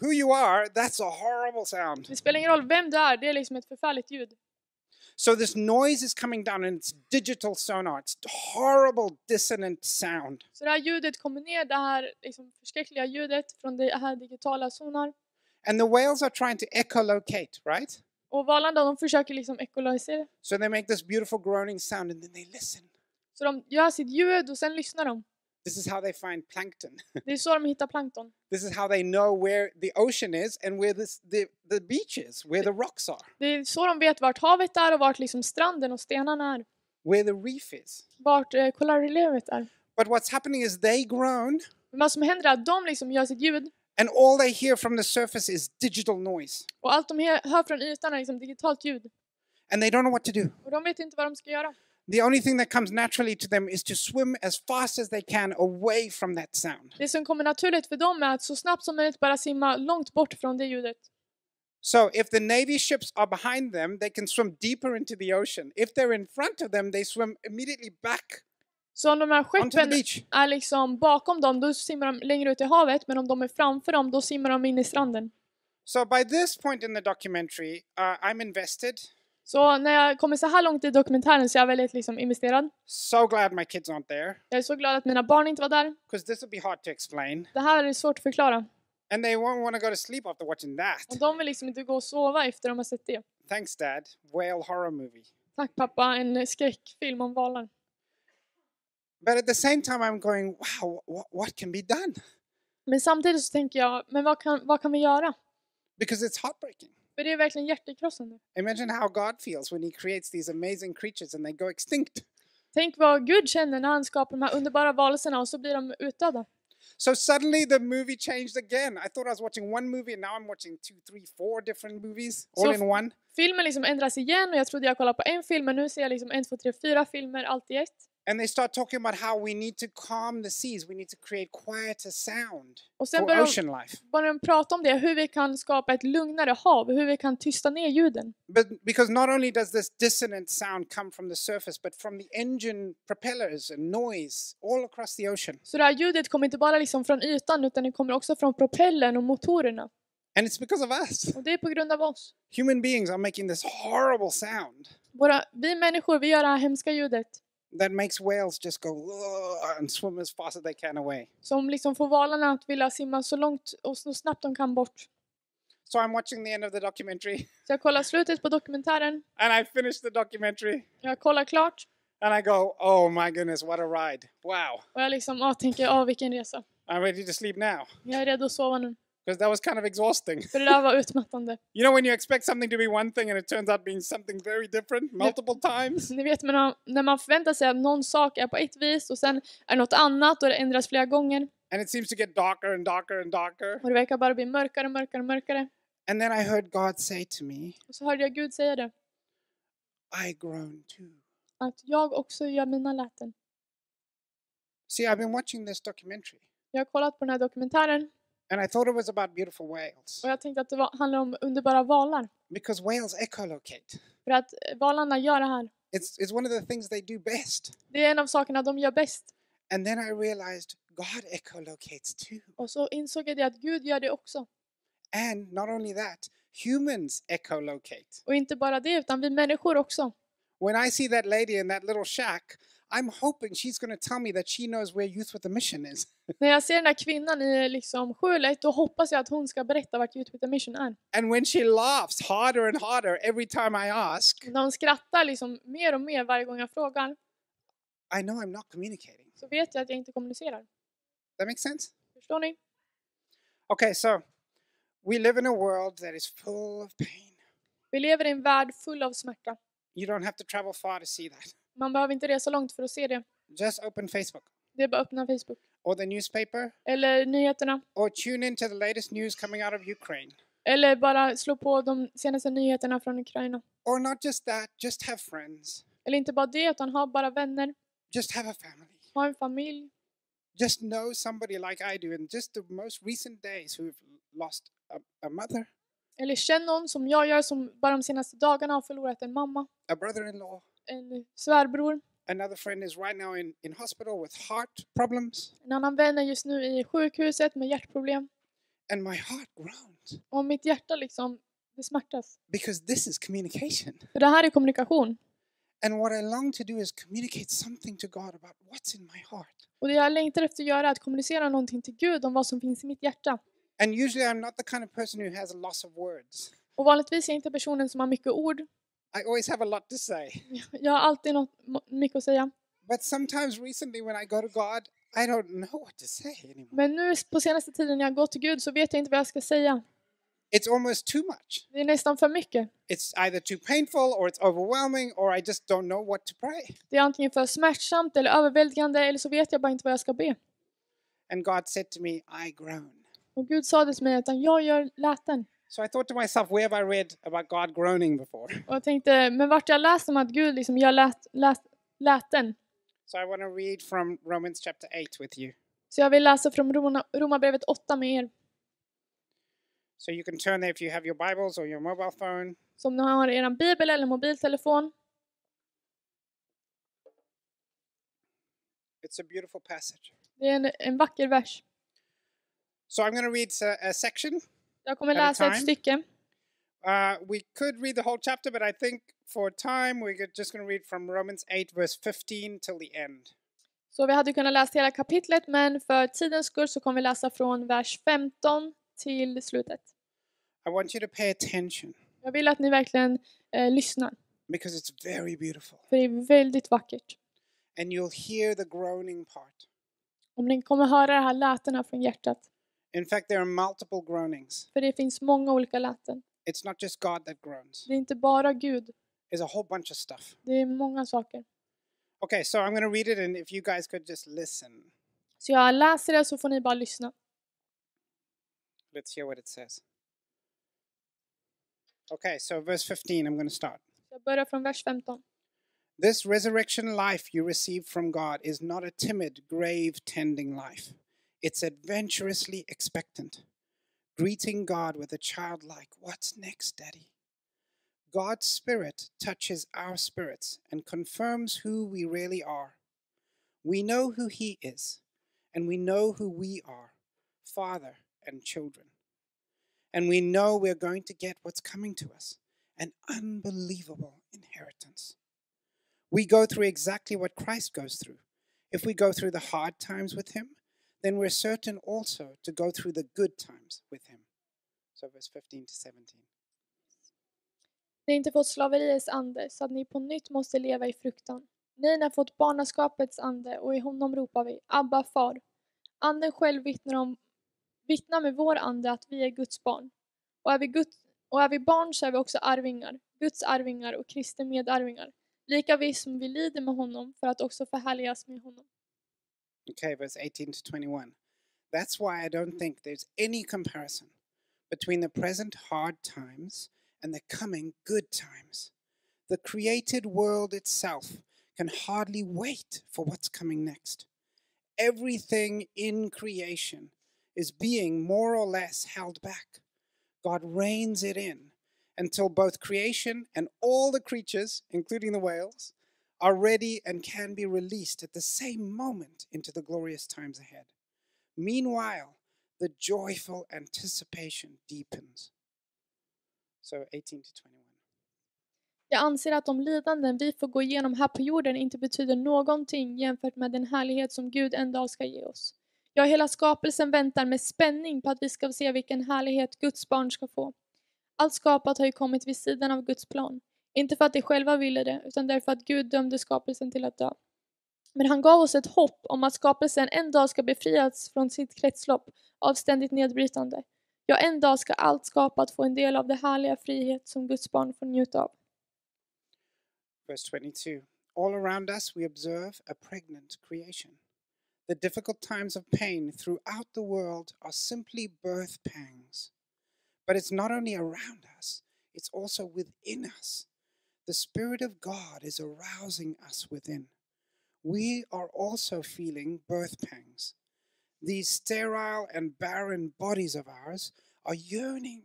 who you are, that's a horrible sound. Det spelar ingen roll vem du är, det är liksom ett förfärligt ljud. So this noise is coming down and it's digital sonar. It's horrible dissonant sound. Så det här ljudet kommer ner, det här liksom förskräckliga ljudet från det här digitala sonar. And the whales are trying to echolocate, right? Och valarna de försöker liksom ekologisera. So they make this beautiful groaning sound and then they listen. Så de gör sitt ljud och sen lyssnar de. This is how they find plankton. Det är så de hittar plankton. this is how they know where the ocean is and where this, the, the beach is, where the rocks are, Det är så de vet vart havet är och vart liksom stranden och stenarna är. where the reef is. Vart eh, korallrevet är. But what's happening is they groan Men vad som händer är att de liksom gör sitt ljud and all they hear from the surface is digital noise. och allt de hör från ytan är liksom digitalt ljud. And they don't know what to do. Och de vet inte vad de ska göra. The only thing that comes naturally to them is to swim as fast as they can away from that sound. Det som kommer naturligt för dem är att så snabbt som möjligt bara simma långt bort från det ljudet. So if the Navy ships are behind them, they can swim deeper into the ocean. If they're in front of them, they swim immediately back Så om de här skeppen är liksom bakom dem, då simmar de längre ut i havet. Men om de är framför dem, då simmar de in i stranden. So by this point in the documentary, uh, I'm invested. Så när jag kommer så här långt i dokumentären så är jag väldigt liksom investerad. So glad my kids aren't there Jag är så glad att mina barn inte var där. this will be hard to explain. Det här är svårt att förklara. And they won't want to go to sleep after watching Och that. de vill liksom inte gå och sova efter de har sett det. Thanks, Dad. Whale horror movie. Tack pappa, en skräckfilm om valar. But at the same time, I'm going, wow, what, what can be done? Men samtidigt så tänker jag, men vad kan, vad kan vi göra? Because it's heartbreaking. För det är verkligen hjärtekrossande. Imagine how God feels when He creates these amazing creatures and they go extinct. Tänk vad Gud känner när han skapar de här underbara varelserna och så blir de utdöda. So suddenly the movie changed again. I thought I was watching one movie and now I'm watching two, three, four different movies all So in one. Filmen liksom ändras igen och jag trodde jag kollade på en film men nu ser jag liksom en, två, tre, fyra filmer allt i ett. And they start talking about how we need to calm the seas. We need to create quieter sound Och sen for börjar de, ocean life. börjar de prata om det, hur vi kan skapa ett lugnare hav, hur vi kan tysta ner ljuden. But because not only does this dissonant sound come from the surface, but from the engine propellers and noise all across the ocean. Så det här ljudet kommer inte bara liksom från ytan utan det kommer också från propellern och motorerna. And it's because of us. Och det är på grund av oss. Human beings are making this horrible sound Våra, vi människor, vi gör det här hemska ljudet that makes whales just go and swim as fast as they can away. som liksom får valarna att vilja simma så långt och så snabbt de kan bort. So I'm watching the end of the documentary Så jag kollar slutet på dokumentären, and I finish the documentary jag kollar klart and I go, oh my goodness, what a ride. Wow. och jag liksom åh, tänker, åh vilken resa. I'm ready to sleep now Jag är redo att sova nu. Because that was kind of exhausting. För det där var utmattande. You know, when you expect something to be one thing and it turns out being something very different multiple times? Ni vet men när man förväntar sig att någon sak är på ett vis och sen är något annat och det ändras flera gånger. And it seems to get darker and darker and darker. Och det verkar bara bli mörkare och mörkare och mörkare. And then I heard God say to me, Och så hörde jag Gud säga det. I groan too. Att jag också gör mina läten. See, I've been watching this documentary Jag har kollat på den här dokumentären and I thought it was about beautiful whales och jag tänkte att det var, handlar om underbara valar. because whales echolocate. För att eh, valarna gör det här. It's, it's one of the things they do best. Det är en av sakerna de gör bäst. And then I realized God echolocates too. Och så insåg jag det att Gud gör det också. And not only that, humans echolocate. Och inte bara det, utan vi människor också. When I see that lady in that little shack, I'm hoping she's to tell me that she knows where Youth with a Mission is. När jag ser den där kvinnan i liksom skjulet, då hoppas jag att hon ska berätta vart Youth with a Mission är. And when she laughs harder and harder every time I ask, när hon skrattar liksom mer och mer varje gång jag frågar, I know I'm not communicating. så vet jag att jag inte kommunicerar. That makes sense? Förstår ni? Okay, so we live in a world that is full of pain. Vi lever i en värld full av smärta. You don't have to travel far to see that. Man behöver inte resa långt för att se det. Just open Facebook Det är bara att öppna Facebook. or the newspaper Eller nyheterna. or tune in to the latest news coming out of Ukraine. Eller bara slå på de senaste nyheterna från Ukraina. Or not just that, just have friends. Eller inte bara det, utan ha bara vänner. Just have a family. Ha en familj. Just know somebody like I do in just the most recent days who've lost a, a mother, Eller känn någon som jag gör som bara de senaste dagarna har förlorat en mamma. a brother in law. En svärbror. Another friend is right now in, in hospital with heart problems. En annan vän är just nu i sjukhuset med hjärtproblem. And my heart groans Och mitt hjärta liksom, det smärtas. because this is communication. För det här är kommunikation. And what I long to do is communicate something to God about what's in my heart. Och det jag längtar efter att göra är att kommunicera någonting till Gud om vad som finns i mitt hjärta. And usually I'm not the kind of person who has a loss of words. Och vanligtvis är jag inte personen som har mycket ord. I always have a lot to say. Jag har alltid något, mycket att säga. But sometimes recently when I go to God, I don't know what to say anymore. Men nu på senaste tiden när jag går till Gud så vet jag inte vad jag ska säga. It's almost too much. Det är nästan för mycket. It's either too painful or it's overwhelming or I just don't know what to pray. Det är antingen för smärtsamt eller överväldigande eller så vet jag bara inte vad jag ska be. And God said to me, I groan. Och Gud sa det till mig att jag gör läten. So I thought to myself, where have I read about God groaning before? Och jag tänkte, men vart jag läst om att Gud liksom gör lät, lät, läten? So I want to read from Romans chapter 8 with you. Så jag vill läsa från Roma- Romarbrevet 8 med er. So you can turn there if you have your Bibles or your mobile phone. Så om ni har er bibel eller mobiltelefon. It's a beautiful passage. Det är en, en vacker vers. So I'm going to read a, a section. Jag kommer läsa ett stycke. Uh, we could read the whole chapter, but I think for time, we're just going to read from Romans 8, verse 15 till the end. Så vi hade kunnat läsa hela kapitlet men för tidens skull så kommer vi läsa från vers 15 till slutet. I want you to pay attention Jag vill att ni verkligen eh, lyssnar because it's very beautiful. för det är väldigt vackert. And you'll hear the groaning part. Om ni kommer höra de här lätena från hjärtat. In fact, there are multiple groanings. För det finns många olika läten. It's not just God that groans, Det är inte bara Gud, there's a whole bunch of stuff. det är många saker. Okay, so I'm going to read it, and if you guys could just listen, Så jag läser det så får ni bara lyssna. let's hear what it says. Okay, so verse 15, I'm going to start. Jag börjar från vers 15. This resurrection life you receive from God is not a timid, grave tending life. It's adventurously expectant, greeting God with a childlike, What's next, Daddy? God's Spirit touches our spirits and confirms who we really are. We know who He is, and we know who we are Father and children. And we know we're going to get what's coming to us an unbelievable inheritance. We go through exactly what Christ goes through. If we go through the hard times with Him, then we're certain also to go through the good times with Him. So, verse 15 to 17. Ni har inte fått slaveriets ande så att ni på nytt måste leva i fruktan. Ni har fått barnaskapets ande och i honom ropar vi Abba far. Anden själv vittnar, om, vittnar med vår ande att vi är Guds barn. Och är, vi Guds, och är vi barn så är vi också arvingar, Guds arvingar och Kristi medarvingar. Lika vi som vi lider med honom för att också förhärligas med honom. Okay, verse 18 to 21. That's why I don't think there's any comparison between the present hard times and the coming good times. The created world itself can hardly wait for what's coming next. Everything in creation is being more or less held back. God reins it in until both creation and all the creatures, including the whales, are ready and can be released at the same moment into the glorious times ahead. Meanwhile, the joyful anticipation deepens. So 18 to 21. Jag anser att de lidanden vi får gå igenom här på jorden inte betyder någonting jämfört med den härlighet som Gud en dag ska ge oss. Ja, hela skapelsen väntar med spänning på att vi ska se vilken härlighet Guds barn ska få. Allt skapat har ju kommit vid sidan av Guds plan. Inte för att de själva ville det, utan därför att Gud dömde skapelsen till att dö. Men han gav oss ett hopp om att skapelsen en dag ska befrias från sitt kretslopp av ständigt nedbrytande. Ja, en dag ska allt skapat få en del av det härliga frihet som Guds barn får njuta av. Vers 22 All around us we observe a pregnant creation. The difficult times of pain throughout the world are simply birth pangs. But it's not only around us, it's also within us. The Spirit of God is arousing us within. We are also feeling birth pangs. These sterile and barren bodies of ours are yearning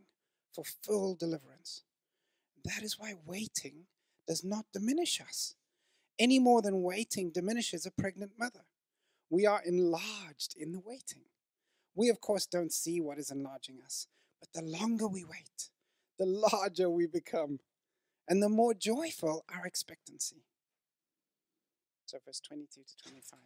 for full deliverance. That is why waiting does not diminish us any more than waiting diminishes a pregnant mother. We are enlarged in the waiting. We, of course, don't see what is enlarging us, but the longer we wait, the larger we become, and the more joyful our expectancy. So, verse 22 to 25.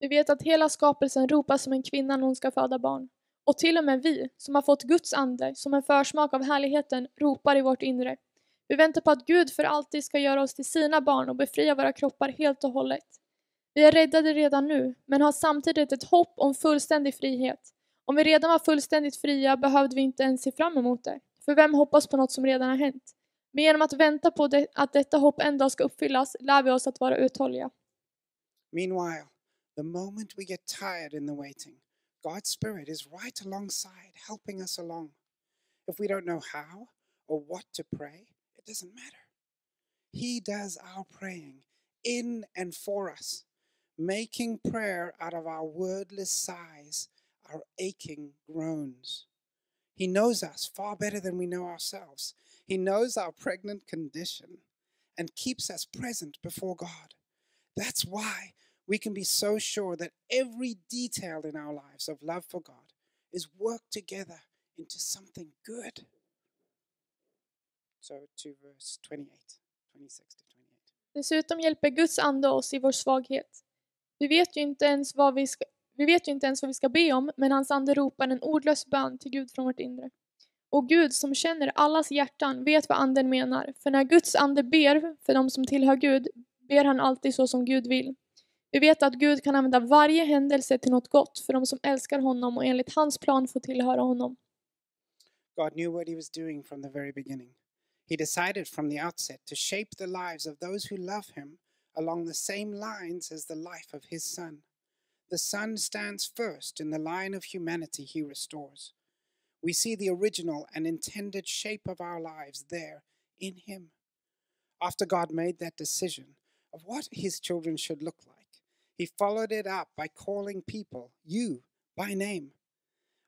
Vi vet att hela skapelsen ropar som en kvinna när hon ska föda barn. Och till och med vi, som har fått Guds ande som en försmak av härligheten, ropar i vårt inre. Vi väntar på att Gud för alltid ska göra oss till sina barn och befria våra kroppar helt och hållet. Vi är räddade redan nu, men har samtidigt ett hopp om fullständig frihet. Om vi redan var fullständigt fria behövde vi inte ens se fram emot det. För vem hoppas på något som redan har hänt? Men genom att vänta på det, att detta hopp en dag ska uppfyllas lär vi oss att vara uthålliga. Meanwhile, the moment we get tired in the waiting, God's Spirit is right alongside, helping us along. If we don't know how or what to pray, it doesn't matter. He does our praying in and for us, making prayer out of our wordless sighs, our aching groans. He knows us far better than we know ourselves. He knows our pregnant condition and keeps us present before God. That's why we can be so sure that every detail in our lives of love for God is worked together into something good. So to verse 28, 26 to 28. Dessutom hjälper Guds ande oss i vår svaghet. Vi vet ju inte ens vad vi ska, vi vet ju inte ens vad vi ska be om, men hans ande ropar en ordlös bön till Gud från vårt inre. Och Gud som känner allas hjärtan vet vad anden menar, för när Guds ande ber för de som tillhör Gud ber han alltid så som Gud vill. Vi vet att Gud kan använda varje händelse till något gott för de som älskar honom och enligt hans plan får tillhöra honom. God knew what he was doing from the very beginning. He decided from the outset to shape the lives of those who love him along the same lines as the life of his son. The son stands first in the line of humanity he restores. We see the original and intended shape of our lives there in him. After God made that decision of what his children should look like, he followed it up by calling people, you, by name.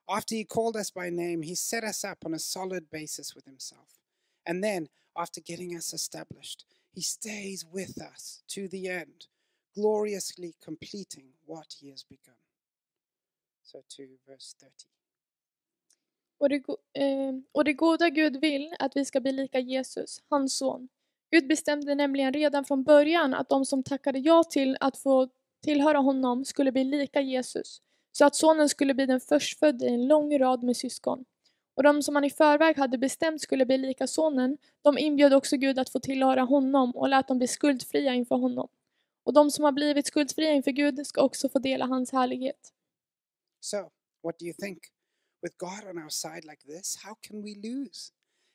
After he called us by name, he set us up on a solid basis with himself. And then, after getting us established, he stays with us to the end, gloriously completing what he has begun. So, to verse 30. Och det, eh, och det goda Gud vill att vi ska bli lika Jesus, hans son. Gud bestämde nämligen redan från början att de som tackade ja till att få tillhöra honom skulle bli lika Jesus, så att sonen skulle bli den förstfödde i en lång rad med syskon. Och de som han i förväg hade bestämt skulle bli lika sonen, de inbjöd också Gud att få tillhöra honom och lät dem bli skuldfria inför honom. Och de som har blivit skuldfria inför Gud ska också få dela hans härlighet. So, what do you think? With God on our side like this, how can we lose?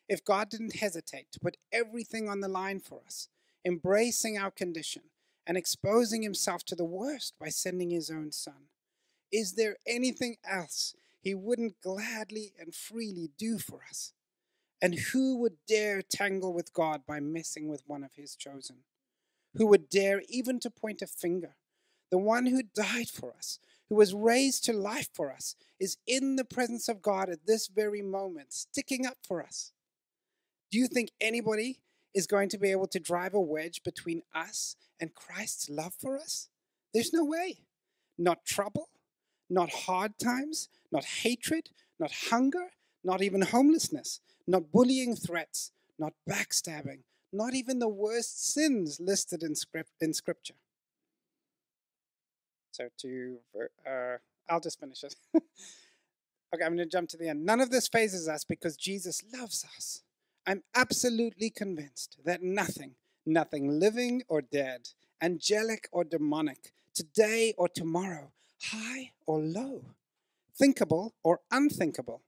If God didn't hesitate to put everything on the line for us, embracing our condition and exposing himself to the worst by sending his own son, is there anything else he wouldn't gladly and freely do for us? And who would dare tangle with God by messing with one of his chosen? Who would dare even to point a finger? The one who died for us, who was raised to life for us, is in the presence of God at this very moment, sticking up for us. Do you think anybody is going to be able to drive a wedge between us and Christ's love for us? There's no way. Not trouble, not hard times, not hatred, not hunger, not even homelessness, not bullying threats, not backstabbing, not even the worst sins listed in, script, in Scripture. So to, uh, I'll just finish it. okay, I'm going to jump to the end. None of this phases us because Jesus loves us. I'm absolutely convinced that nothing, nothing living or dead, angelic or demonic, today or tomorrow, high or low, thinkable or unthinkable,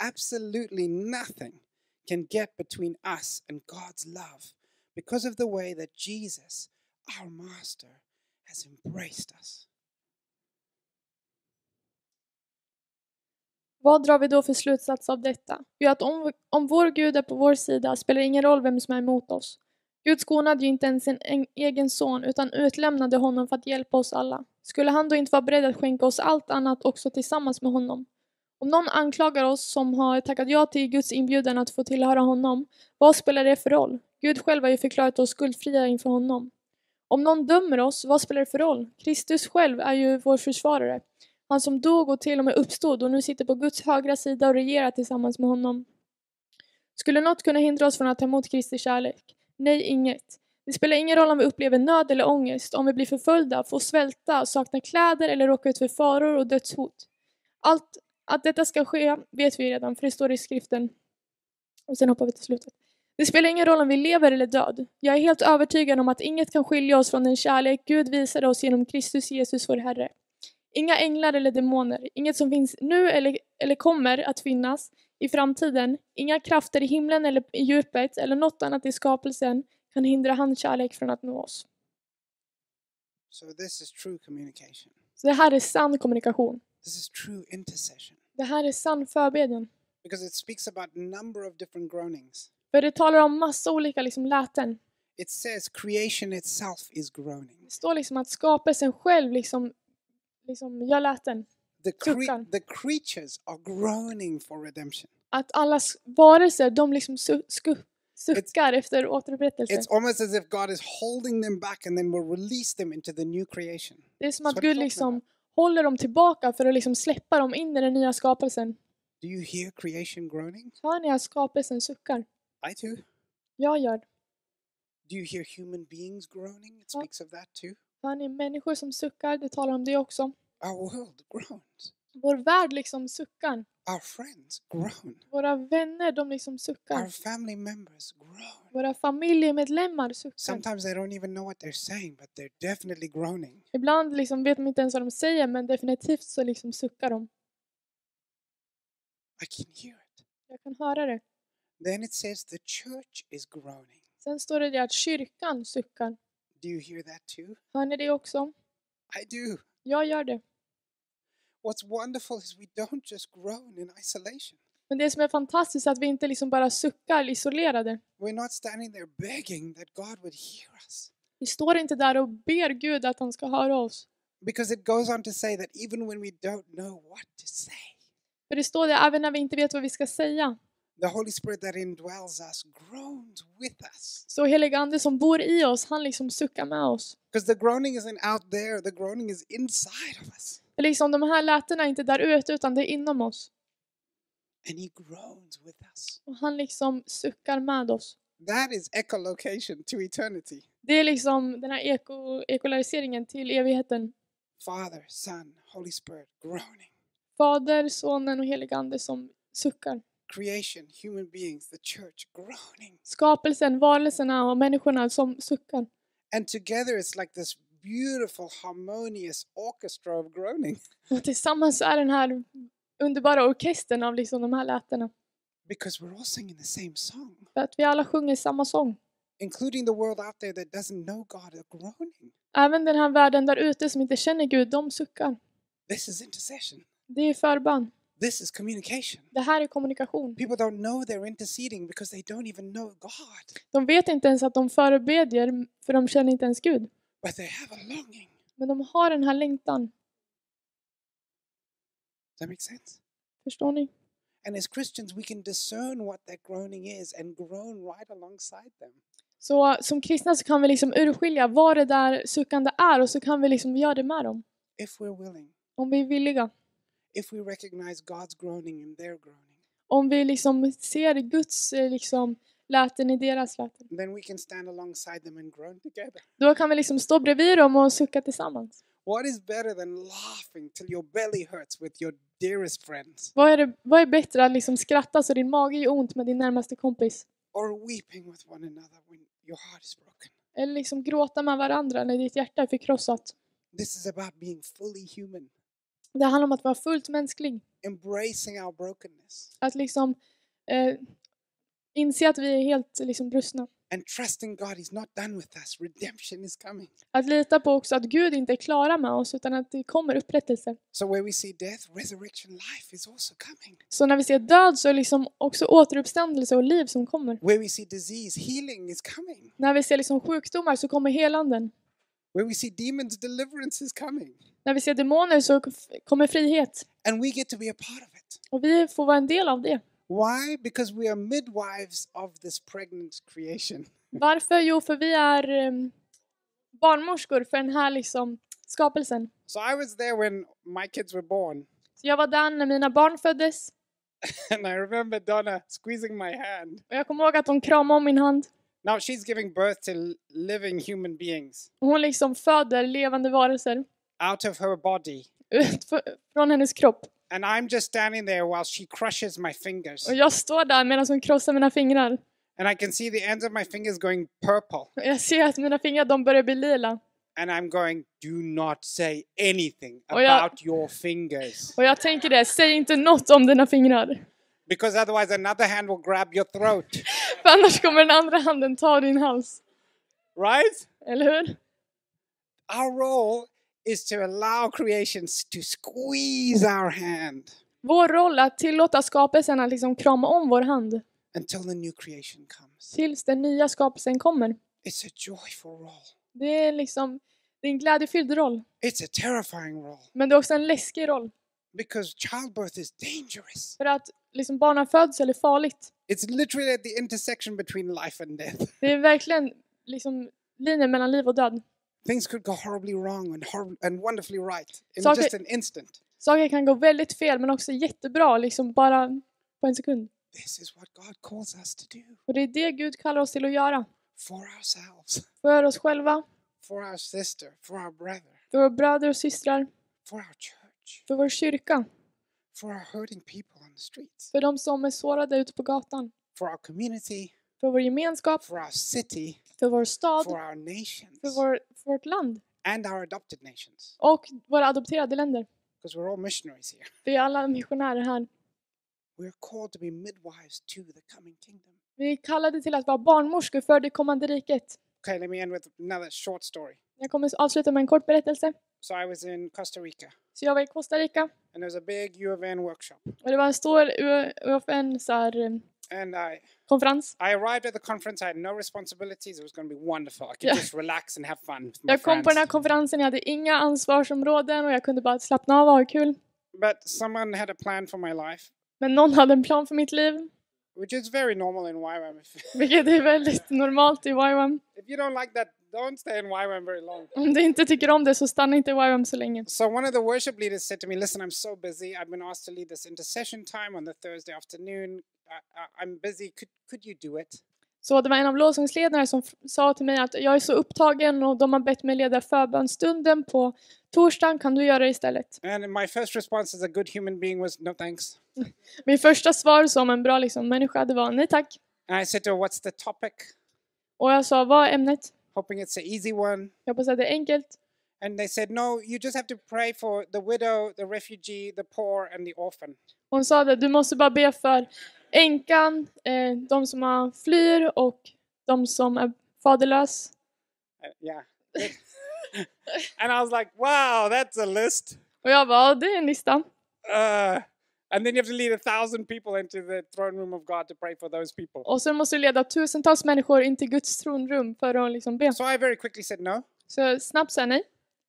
absolutely nothing can get between us and God's love because of the way that Jesus, our Master, has embraced us. Vad drar vi då för slutsats av detta? Jo, att om, om vår Gud är på vår sida spelar det ingen roll vem som är emot oss. Gud skonade ju inte ens sin egen son utan utlämnade honom för att hjälpa oss alla. Skulle han då inte vara beredd att skänka oss allt annat också tillsammans med honom? Om någon anklagar oss som har tackat ja till Guds inbjudan att få tillhöra honom, vad spelar det för roll? Gud själv har ju förklarat oss skuldfria inför honom. Om någon dömer oss, vad spelar det för roll? Kristus själv är ju vår försvarare. Han som dog och till och med uppstod och nu sitter på Guds högra sida och regerar tillsammans med honom. Skulle något kunna hindra oss från att ta emot Kristi kärlek? Nej, inget. Det spelar ingen roll om vi upplever nöd eller ångest, om vi blir förföljda, får svälta, saknar kläder eller råkar ut för faror och dödshot. Allt att detta ska ske vet vi redan, för det står i skriften. Och sen hoppar vi till slutet. Det spelar ingen roll om vi lever eller död. Jag är helt övertygad om att inget kan skilja oss från den kärlek Gud visade oss genom Kristus Jesus vår Herre. Inga änglar eller demoner, inget som finns nu eller, eller kommer att finnas i framtiden, inga krafter i himlen eller i djupet eller något annat i skapelsen kan hindra hans kärlek från att nå oss. So, this is true communication. Så det här är sann kommunikation. This is true intercession Det här är sann förbedjan. because it speaks about a number of different groanings. För det talar om massa olika liksom, läten. It says creation itself is groaning. Det står liksom att skapelsen själv liksom, liksom gör läten. The, cre- the creatures are groaning for redemption. Att alla varelser, de liksom su- suckar efter återupprättelse. It's almost as if God is holding them back and then will release them into the new creation. Det är som That's att Gud liksom about. håller dem tillbaka för att liksom släppa dem in i den nya skapelsen. Do you hear creation groaning? Hör ni att skapelsen suckar? I do. Jag gör. Do you hear human beings groaning? It Ja. speaks of that too. Hör ni människor som suckar? Det talar om det också. Our world groans. Vår värld liksom suckar. Our friends groan. Våra vänner de liksom Our suckar. family members groan. Våra familjemedlemmar suckar. Sometimes they don't even know what they're saying, but they're definitely groaning. Ibland liksom vet de inte ens vad de säger men definitivt så liksom suckar de. I can hear it. Jag kan höra det. Then it says the church is groaning. Sen står det att kyrkan suckar. Do you hear that too? Hör ni det också? I do. Jag gör det. What's wonderful is we don't just groan in isolation. Men det som är fantastiskt är att vi inte liksom bara suckar isolerade. We're not standing there begging that God would hear us. Vi står inte där och ber Gud att han ska höra oss. Because it goes on to say that even when we don't know what to say, För det står det även när vi inte vet vad vi ska säga. The Holy Spirit that indwells us groans with us. Så helig ande som bor i oss, han liksom suckar med oss. Because the groaning isn't out there, the groaning is inside of us. För liksom de här lätena är inte där ute utan det är inom oss. And He groans with us. Och han liksom suckar med oss. That is echolocation to eternity. Det är liksom den här eko, ekolariseringen till evigheten. Father, Son, Holy Spirit groaning. Fader, Sonen och helig ande som suckar. Creation, human beings, the church groaning. Skapelsen, varelserna och människorna som suckar. And together it's like this beautiful, harmonious orchestra of groaning. Och tillsammans är den här underbara orkestern av liksom de här lätena. Because we're all singing the same song, För att vi alla sjunger samma sång. including the world out there that doesn't know God are groaning. Även den här världen där ute som inte känner Gud, de suckar. This is intercession. Det är förbön. This is communication. Det här är kommunikation. People don't know they're interceding because they don't even know God, De vet inte ens att de förebedjer för de känner inte ens Gud. but they have a longing. Men de har den här längtan. Does that make sense? Förstår ni? And as Christians, we can discern what that groaning is and groan right alongside them. Så som kristna så kan vi liksom urskilja vad det där suckande är och så kan vi liksom göra det med dem. If we're willing, Om vi är villiga. If we recognize God's groaning and their groaning, Om vi liksom ser Guds eh, liksom, läten i deras läten. then we can stand alongside them and groan together. Då kan vi liksom stå bredvid dem och sucka tillsammans. What is better than laughing till your belly hurts with your dearest friends Vad är, det, vad är bättre att liksom skratta så din mage gör ont med din närmaste kompis? or weeping with one another when your heart is broken? Eller liksom gråta med varandra när ditt hjärta är förkrossat? This is about being fully human, Det handlar om att vara fullt mänsklig. embracing our brokenness Att liksom eh, inse att vi är helt liksom brustna. and trusting God He's not done with us. Redemption is coming. Att lita på också att Gud inte är klara med oss utan att det kommer upprättelse. So where we see death, resurrection, life is also coming. Så när vi ser död så är liksom också återuppståndelse och liv som kommer. Where we see disease, healing is coming. När vi ser liksom sjukdomar så kommer helanden. Where we see demons, deliverance is coming. När vi ser demoner så kommer frihet. And we get to be a part of it. Och vi får vara en del av det. Why? Because we are midwives of this pregnant creation. Varför? Jo, för vi är um, barnmorskor för den här liksom skapelsen. So I was there when my kids were born. Så jag var där när mina barn föddes And I remember Donna squeezing my hand. och jag kommer ihåg att de kramade om min hand. Now she's giving birth to living human beings hon liksom föder levande varelser out of her body. från hennes kropp. And I'm just standing there while she crushes my fingers. Och jag står där medan hon krossar mina fingrar. And I can see the ends of my fingers going purple. Jag ser att mina fingrar de börjar bli lila. And I'm going, do not say anything yeah. about your fingers. Och jag tänker det, säg inte något om dina fingrar. Because otherwise another hand will grab your throat. För annars kommer den andra handen ta din hals. Right? Eller hur? Our role is to allow creations to squeeze our hand Vår roll är att tillåta skapelsen att liksom krama om vår hand. until the new creation comes. Tills den nya skapelsen kommer. It's a joyful role. Det är liksom det är en glädjefylld roll. It's a terrifying role Men det är också en läskig roll. because childbirth is dangerous. För att liksom barnafödsel är farligt. It's literally at the intersection between life and death. Det är verkligen liksom linjen mellan liv och död. Things could go horribly wrong and, horrib- and wonderfully right in Saker- just an instant. Saker kan gå väldigt fel men också jättebra liksom bara på en sekund. This is what God calls us to do Och det är det Gud kallar oss till att göra. for ourselves, För oss själva, for our sister, for our brother, för våra bröder och systrar, for our church, för vår kyrka, for our hurting people on the streets, för de som är sårade ute på gatan, for our community, för vår gemenskap, for our city, för vår stad, for our nations, för, vår, för vårt land and our adopted nations. och våra adopterade länder. Because we're all missionaries here. Vi är alla missionärer här. We're called to be midwives to the coming kingdom. Vi är kallade till att vara barnmorskor för det kommande riket. Okay, let me end with another short story. Jag kommer avsluta med en kort berättelse. So I was in Costa Rica, Så jag var i Costa Rica and there was a big U of N workshop. och det var en stor UFN så här, eh, And I, konferens. I arrived at the conference. I had no responsibilities. It was going to be wonderful. I could Yeah. just relax and have fun with my Jag kom på den här friends. konferensen, jag hade inga ansvarsområden och jag kunde bara slappna av och ha kul. But someone had a plan for my life, Men någon hade en plan för mitt liv, which is very normal in YWAM. Vilket är väldigt normalt i YWAM. if you don't like that, don't stay in YWAM very long. Om du inte tycker om det så stanna inte i YWAM så länge. So one of the worship leaders said to me, "Listen, I'm so busy. I've been asked to lead this intercession time on the Thursday afternoon. I, I'm busy. Could could you do it?" Så det var en av lovsångsledarna som sa till mig att jag är så upptagen och de har bett mig leda förbönstunden på torsdagen, kan du göra det istället? And my first response as a good human being was, "No, thanks." Min första svar som en bra liksom, människa det var nej tack. And I said to her, "What's the topic?" Och jag sa vad är ämnet? Hoping it's an easy one. Jag hoppas att det är enkelt. And they said, "No, you just have to pray for the widow, the refugee, the poor, and the orphan." Hon sa det, du måste bara be för änkan, eh, de som flyr och de som är faderlös. Uh, yeah. and I was like, "Wow, that's a list." Och jag bara, "Ja, det är en lista. Uh, and then you have to lead a thousand people into the throne room of God to pray for those people. Och så måste du leda tusentals människor in till Guds tronrum för att liksom be. So I very quickly said no. Så snabbt sa jag nej.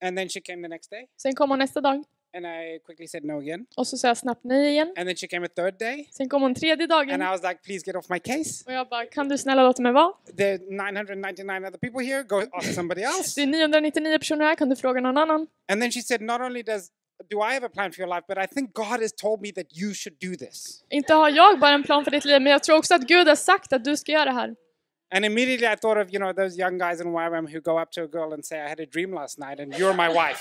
And then she came the next day. Sen kom hon nästa dag. And I quickly said no again. Och så sa jag snabbt nej igen. And then she came a third day. Sen kom hon tredje dagen. And I was like, please get off my case. Och jag bara, kan du snälla låta mig vara? There are 999 other people here. Go ask somebody else. Det är 999 personer här, kan du fråga någon annan? And then she said, not only does do I have a plan for your life, but I think God has told me that you should do this. Inte har jag bara en plan för ditt liv, men jag tror också att Gud har sagt att du ska göra det här. And immediately I thought of, you know, those young guys in YWAM who go up to a girl and say, I had a dream last night and you're my wife.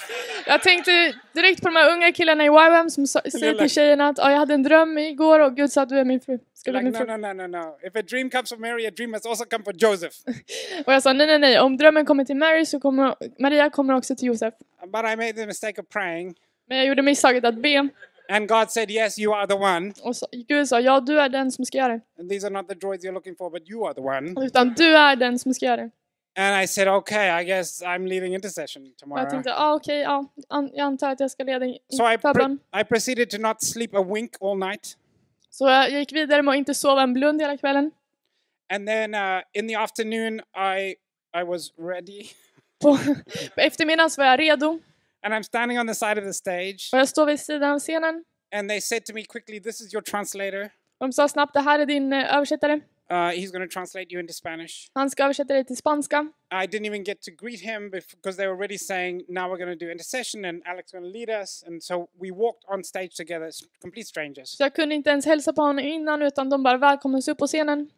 Jag tänkte direkt på de här unga killarna i YWAM som säger till tjejerna att "Ja, jag hade en dröm igår och Gud sa att du är min fru. Ska like, min no, fru. no, no, no, no. If a dream comes from Mary, a dream must also come for Joseph. Och jag sa nej, nej, nej. Om drömmen kommer till Mary så kommer Maria kommer också till Josef. But I made the mistake of praying. Men jag gjorde misstaget att be. And God said, Yes, you are the one. Och så, Gud sa ja, du är den som ska göra det. And these are not the droids you're looking for, but you are the one. Utan du är den som ska göra det. And I said, Okay, I guess I'm leading intercession Och jag tomorrow. tänkte, ah, okej, ja, an, jag antar att jag ska leda So I, pre- I proceeded to not sleep a wink all night. Så jag gick vidare med att inte sova en blund hela kvällen. And then uh, in the afternoon, I I was ready. På, på eftermiddagen så var jag redo. And I'm standing on the side of the stage. Och jag står vid sidan av scenen. And they said to me quickly, This is your translator. Och de sa snabbt, det här är din eh, översättare. Uh, he's going to translate you into Spanish. Han ska översätta dig till spanska. I didn't even get to greet him because they were already saying, Now we're going to do intercession and Alex is going to lead us. And so we walked on stage together, complete strangers. Så jag kunde inte ens hälsa på honom innan utan de bara välkomnades upp på scenen.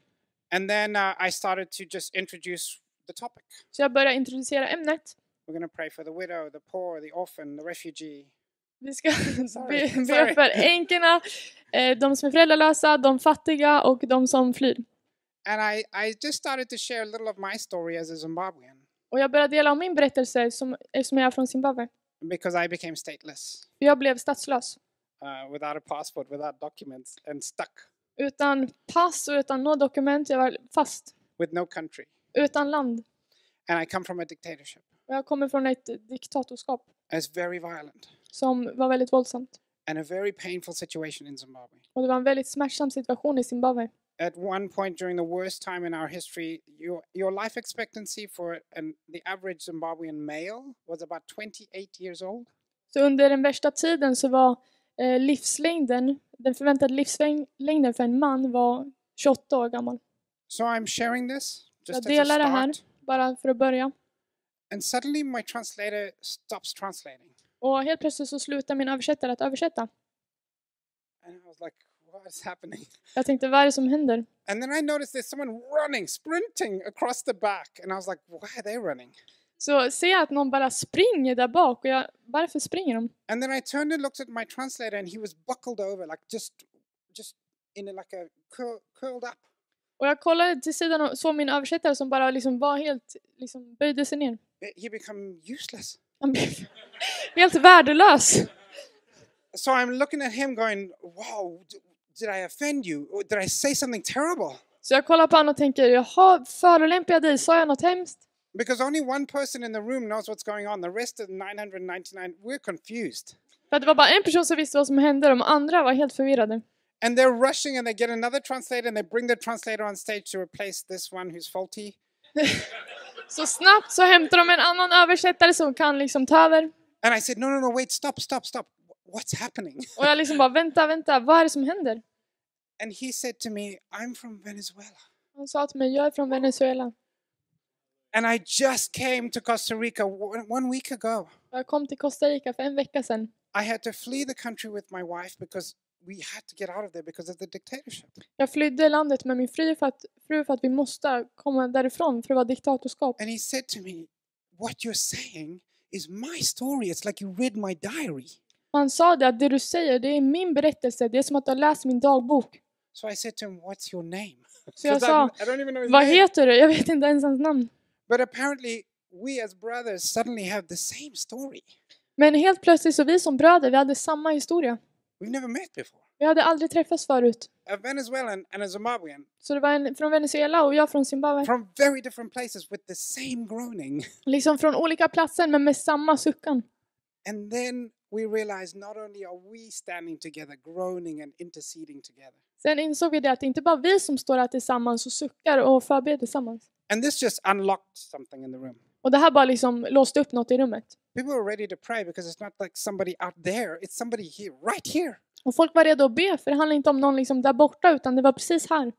And then uh, I started to just introduce the topic. Så jag började introducera ämnet. We're going to pray for the widow, the poor, the orphan, the refugee. Vi ska be, be för änkorna, eh, de som är föräldralösa, de fattiga och de som flyr. And I, I just started to share a little of my story as a Zimbabwean Och jag började dela om min berättelse som, eh, som jag är från Zimbabwe. because I became stateless jag blev statslös. uh, without a passport, without documents, and stuck Utan pass och utan några dokument, jag var fast. with no country. Utan land. And I come from a dictatorship. Jag kommer från ett diktatorskap It's very violent som var väldigt våldsamt. and a very painful situation in Zimbabwe. Och det var en väldigt smärtsam situation i Zimbabwe. At one point during the worst time in our history, your, your life expectancy for an, the average Zimbabwean male was about 28 years old. Så under den värsta tiden så var eh, livslängden, den förväntade livslängden för en man var 28 år gammal. So I'm sharing this Jag just a delar det här bara för att börja. And suddenly my translator stops translating. Och helt plötsligt så slutar min översättare att översätta. And I was like, what is happening? Jag tänkte, vad är det som händer? And then I noticed there's someone running, sprinting across the back. And I was like, why are they running? Så ser jag att någon bara springer där bak och jag, varför springer de? And then I turned and looked at my translator and he was buckled over, like just just in a, like a cur- curled up. Och jag kollade till sidan och såg min översättare som bara liksom var helt, liksom böjde sig ner. Eh, he become useless. Han blev helt värdelös. So I'm looking at him going, wow, did I offend you? Oh, did I say something terrible? Så jag kollar på honom och tänker, jaha, förolämpade jag dig? Sa jag något hemskt? Because only one person in the room knows what's going on. The rest of the 999, we're confused. För det var bara en person som visste vad som hände, de andra var helt förvirrade. And they're rushing and they get another translator and they bring the translator on stage to replace this one who's faulty. Så snabbt så hämtar de en annan översättare som kan liksom ta över. And I said, no, no, no, wait, stop, stop, stop. What's happening? Och jag liksom bara, vänta, vänta, vad är det som händer? And he said to me, I'm from Venezuela. Han sa till mig, jag är från Venezuela. And I just came to Costa Rica one week ago. Jag kom till Costa Rica för en vecka sedan. I had to flee the country with my wife because we had to get out of there because of the dictatorship. Jag flydde landet med min fru för att, fru för att vi måste komma därifrån för det var diktatorskap. And he said to me, What you're saying is my story. It's like you read my diary. Han sa det att det du säger, det är min berättelse. Det är som att du har läst min dagbok. So I said to him, What's your name? Så jag sa, I, I don't even know his vad name. heter du? Jag vet inte ens hans namn. But apparently, we as brothers suddenly have the same story. Men helt plötsligt så vi som bröder, vi hade samma historia. We've never met before. Vi hade aldrig träffats förut. A Venezuelan and a Zimbabwean Så det var en från Venezuela och jag från Zimbabwe. from very different places with the same groaning. Liksom från olika platser men med samma suckan. And then we realized not only are we standing together, groaning and interceding together. Sen insåg vi det att det inte bara vi som står här tillsammans och suckar och förbereder tillsammans. And this just unlocked something in the room. Och det här bara liksom låste upp något i rummet. People were ready to pray because it's not like somebody out there, it's somebody here, right here. Och folk var redo att be för det handlar inte om någon liksom där borta utan det var precis här.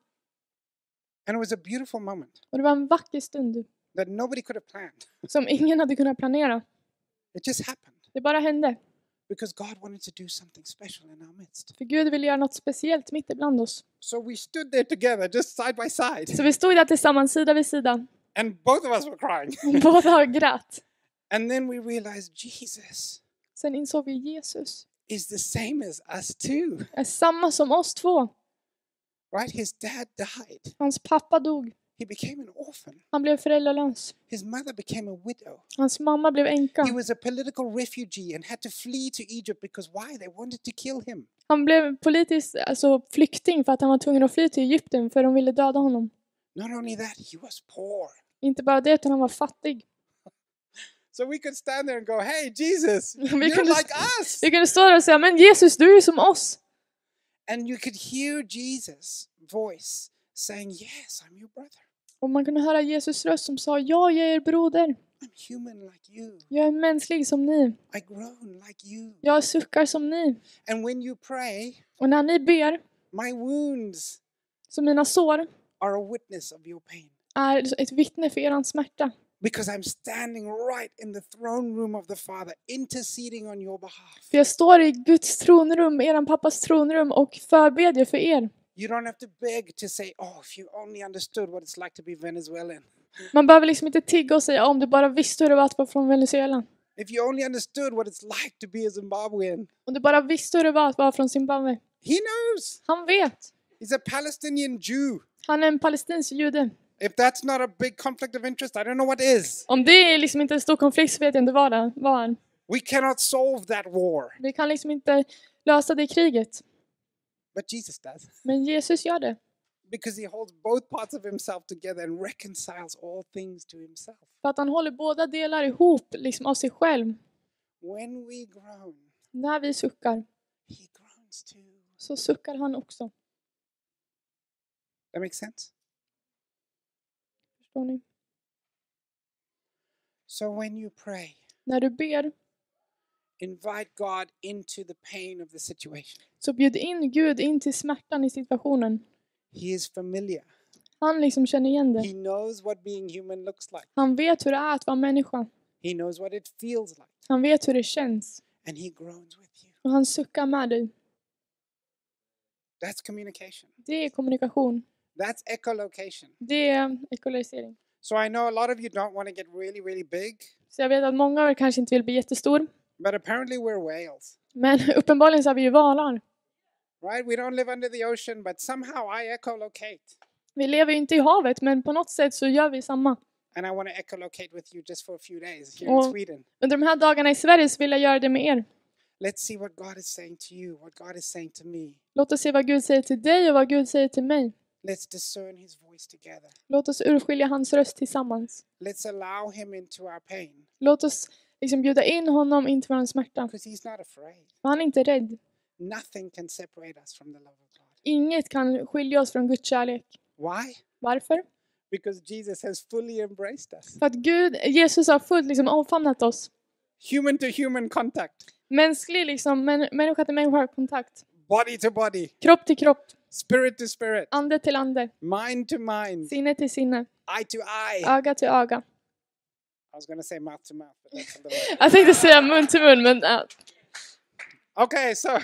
And it was a beautiful moment Och det var en vacker stund that nobody could have planned. som ingen hade kunnat planera. It just happened Det bara hände. because God wanted to do something special in our midst. För Gud ville göra något speciellt mitt ibland oss. So we stood there together, just side by side, Så vi stod där tillsammans sida vid sida. And both of us were crying. Båda grät. And then we realized Jesus Sen insåg vi Jesus is the same as us too, är samma som oss två. right? His dad died, Hans pappa dog. he became an orphan. Han blev föräldralös. His mother became a widow. Hans mamma blev änka. He was a political refugee and had to flee to Egypt because why? They wanted to kill him. Han blev politisk alltså flykting för att han var tvungen att fly till Egypten för de ville döda honom. Not only that, he was poor. Inte bara det utan han var fattig. So we could stand there and go, hey, Jesus, We you're just- like us. Vi kunde stå där och säga men Jesus du är som oss. And you could hear Jesus' voice saying, yes, I'm your brother. Och man kunde höra Jesus röst som sa ja jag är er broder. I'm human like you. Jag är mänsklig som ni. I groan like you. Jag suckar som ni. And when you pray, Och när ni ber my wounds så mina sår are a witness of your pain. Är ett vittne för eran smärta. Because I'm standing right in the throne room of the Father, interceding on your behalf. För jag står i Guds tronrum, eran pappas tronrum och förbedjar för er. You don't have to beg to say, oh, if you only understood what it's like to be Venezuelan. Man behöver liksom inte tigga och säga om du bara visste hur det var att vara från Venezuela. If you only understood what it's like to be a Zimbabwean. Om du bara visste hur det var att vara från Zimbabwe. He knows. Han vet. He's a Palestinian Jew. Han är en palestinsk jude. If that's not a big conflict of interest, I don't know what is. Om det är liksom inte en stor konflikt så vet jag inte vad det var. We cannot solve that war, Vi kan liksom inte lösa det kriget. but Jesus does. Men Jesus gör det. Because he holds both parts of himself together and reconciles all things to himself. För att han håller båda delar ihop liksom av sig själv. When we groan, När vi suckar he groans too. så suckar han också. That makes sense? Ni? So when you pray, När du ber invite God into the pain of the situation. så bjud in Gud in till smärtan i situationen. He is familiar. Han liksom känner igen det. He knows what being human looks like. Han vet hur det är att vara människa. He knows what it feels like. Han vet hur det känns. And he groans with you. Och han suckar med dig. That's communication. Det är kommunikation. That's echolocation. Det är ekologisering. So I know a lot of you don't want to get really, really big, Så jag vet att många av er kanske inte vill bli jättestor. but apparently we're whales, Men uppenbarligen så är vi ju valar. right? We don't live under the ocean, but somehow I echolocate. Vi lever ju inte i havet men på något sätt så gör vi samma. And I want to echolocate with you just for a few days here Oh. in Sweden. Under de här dagarna i Sverige så vill jag göra det med er. Let's see what God is saying to you, what God is saying to me. Låt oss se vad Gud säger till dig och vad Gud säger till mig. Let's discern His voice together. Låt oss urskilja hans röst tillsammans. Let's allow Him into our pain Låt oss liksom bjuda in honom in till vår smärta. because He's not afraid. För han är inte rädd. Nothing can separate us from the love of God. Inget kan skilja oss från Guds kärlek. Why? Varför? Because Jesus has fully embraced us. För att Gud, Jesus har fullt liksom omfamnat oss. Human to human contact, Mänsklig liksom, män, människa till människa kontakt. body to body, Kropp till kropp, spirit to spirit, ande till ande, mind to mind, sinne till sinne, eye to eye. öga till öga. I was to say mouth to mouth, but that's a little. Jag tänkte säga mun till mun men äh, Okay, so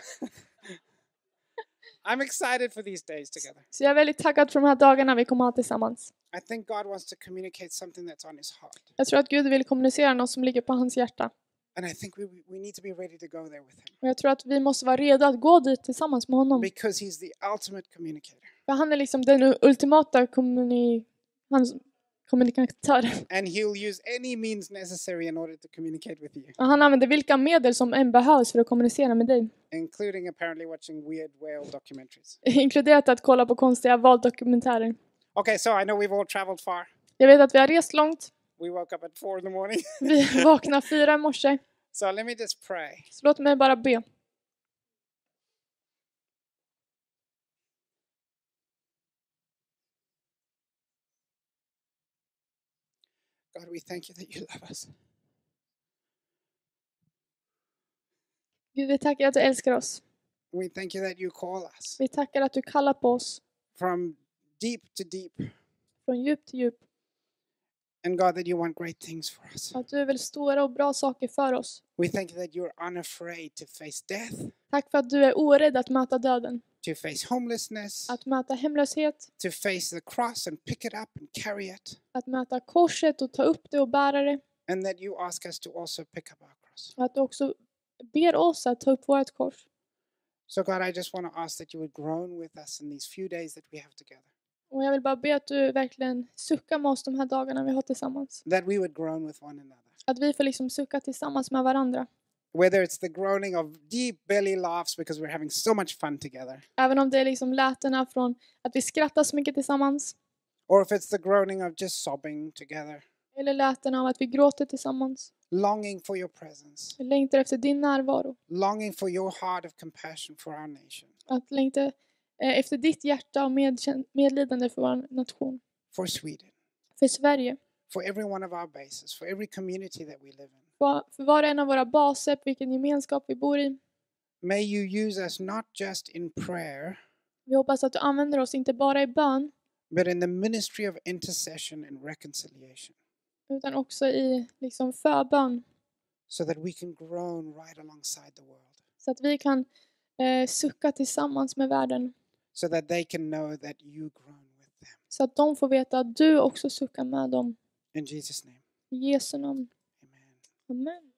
I'm excited for these days together. Så jag är väldigt taggad för de här dagarna vi kommer ha tillsammans. I think God wants to communicate something that's on His heart, Jag tror att Gud vill kommunicera något som ligger på hans hjärta. And I think we we need to be ready to go there with Him Och jag tror att vi måste vara redo att gå dit tillsammans med honom. because He's the ultimate communicator, För han är liksom den ultimata kommuni... hans kommunikatören. and He'll use any means necessary in order to communicate with you, Och han använder vilka medel som än behövs för att kommunicera med dig. including apparently watching weird whale documentaries. Inkluderat att kolla på konstiga valdokumentärer. Okay, so I know we've all traveled far. Jag vet att vi har rest långt. We woke up at four in the morning. Vi vaknade fyra i morse. so let me just pray. Så låt mig bara be. God, we thank you that you love us. Gud, vi tackar att du älskar oss. We thank you that you call us Vi tackar att du kallar på oss from deep to deep. från djup till djup. And God, that you want great things for us. Att du vill stora och bra saker för oss. We thank you that you're unafraid to face death, Tack för att du är orädd att möta döden. to face homelessness, Att möta hemlöshet. to face the cross and pick it up and carry it. Att möta korset och ta upp det och bära det. And that you ask us to also pick up our cross. Och att du också ber oss att ta upp vårt kors. So, God, I just want to ask that you would groan with us in these few days that we have together. Och jag vill bara be att du verkligen suckar med oss de här dagarna vi har tillsammans. That we would groan with one another. Att vi får liksom sucka tillsammans med varandra. Whether it's the groaning of deep belly laughs because we're having so much fun together, Även om det är liksom lätena från att vi skrattar så mycket tillsammans. or if it's the groaning of just sobbing together, Eller lätena av att vi gråter tillsammans. longing for your presence, Vi längtar efter din närvaro. longing for your heart of compassion for our nation, Att längta efter ditt hjärta och medlidande för vår nation. for Sweden, För Sverige. for every one of our bases, for every community that we live in. För för var och en av våra baser, vilken gemenskap vi bor i. May you use us not just in prayer, Vi hoppas att du använder oss inte bara i bön but in the ministry of intercession and reconciliation, utan också i liksom förbön. so that we can groan right alongside the world, Så att vi kan eh, sucka tillsammans med världen. So that they can know that you groan with them. Så att de får veta att du också suckar med dem. In Jesus' name, I Jesu namn. amen. Amen.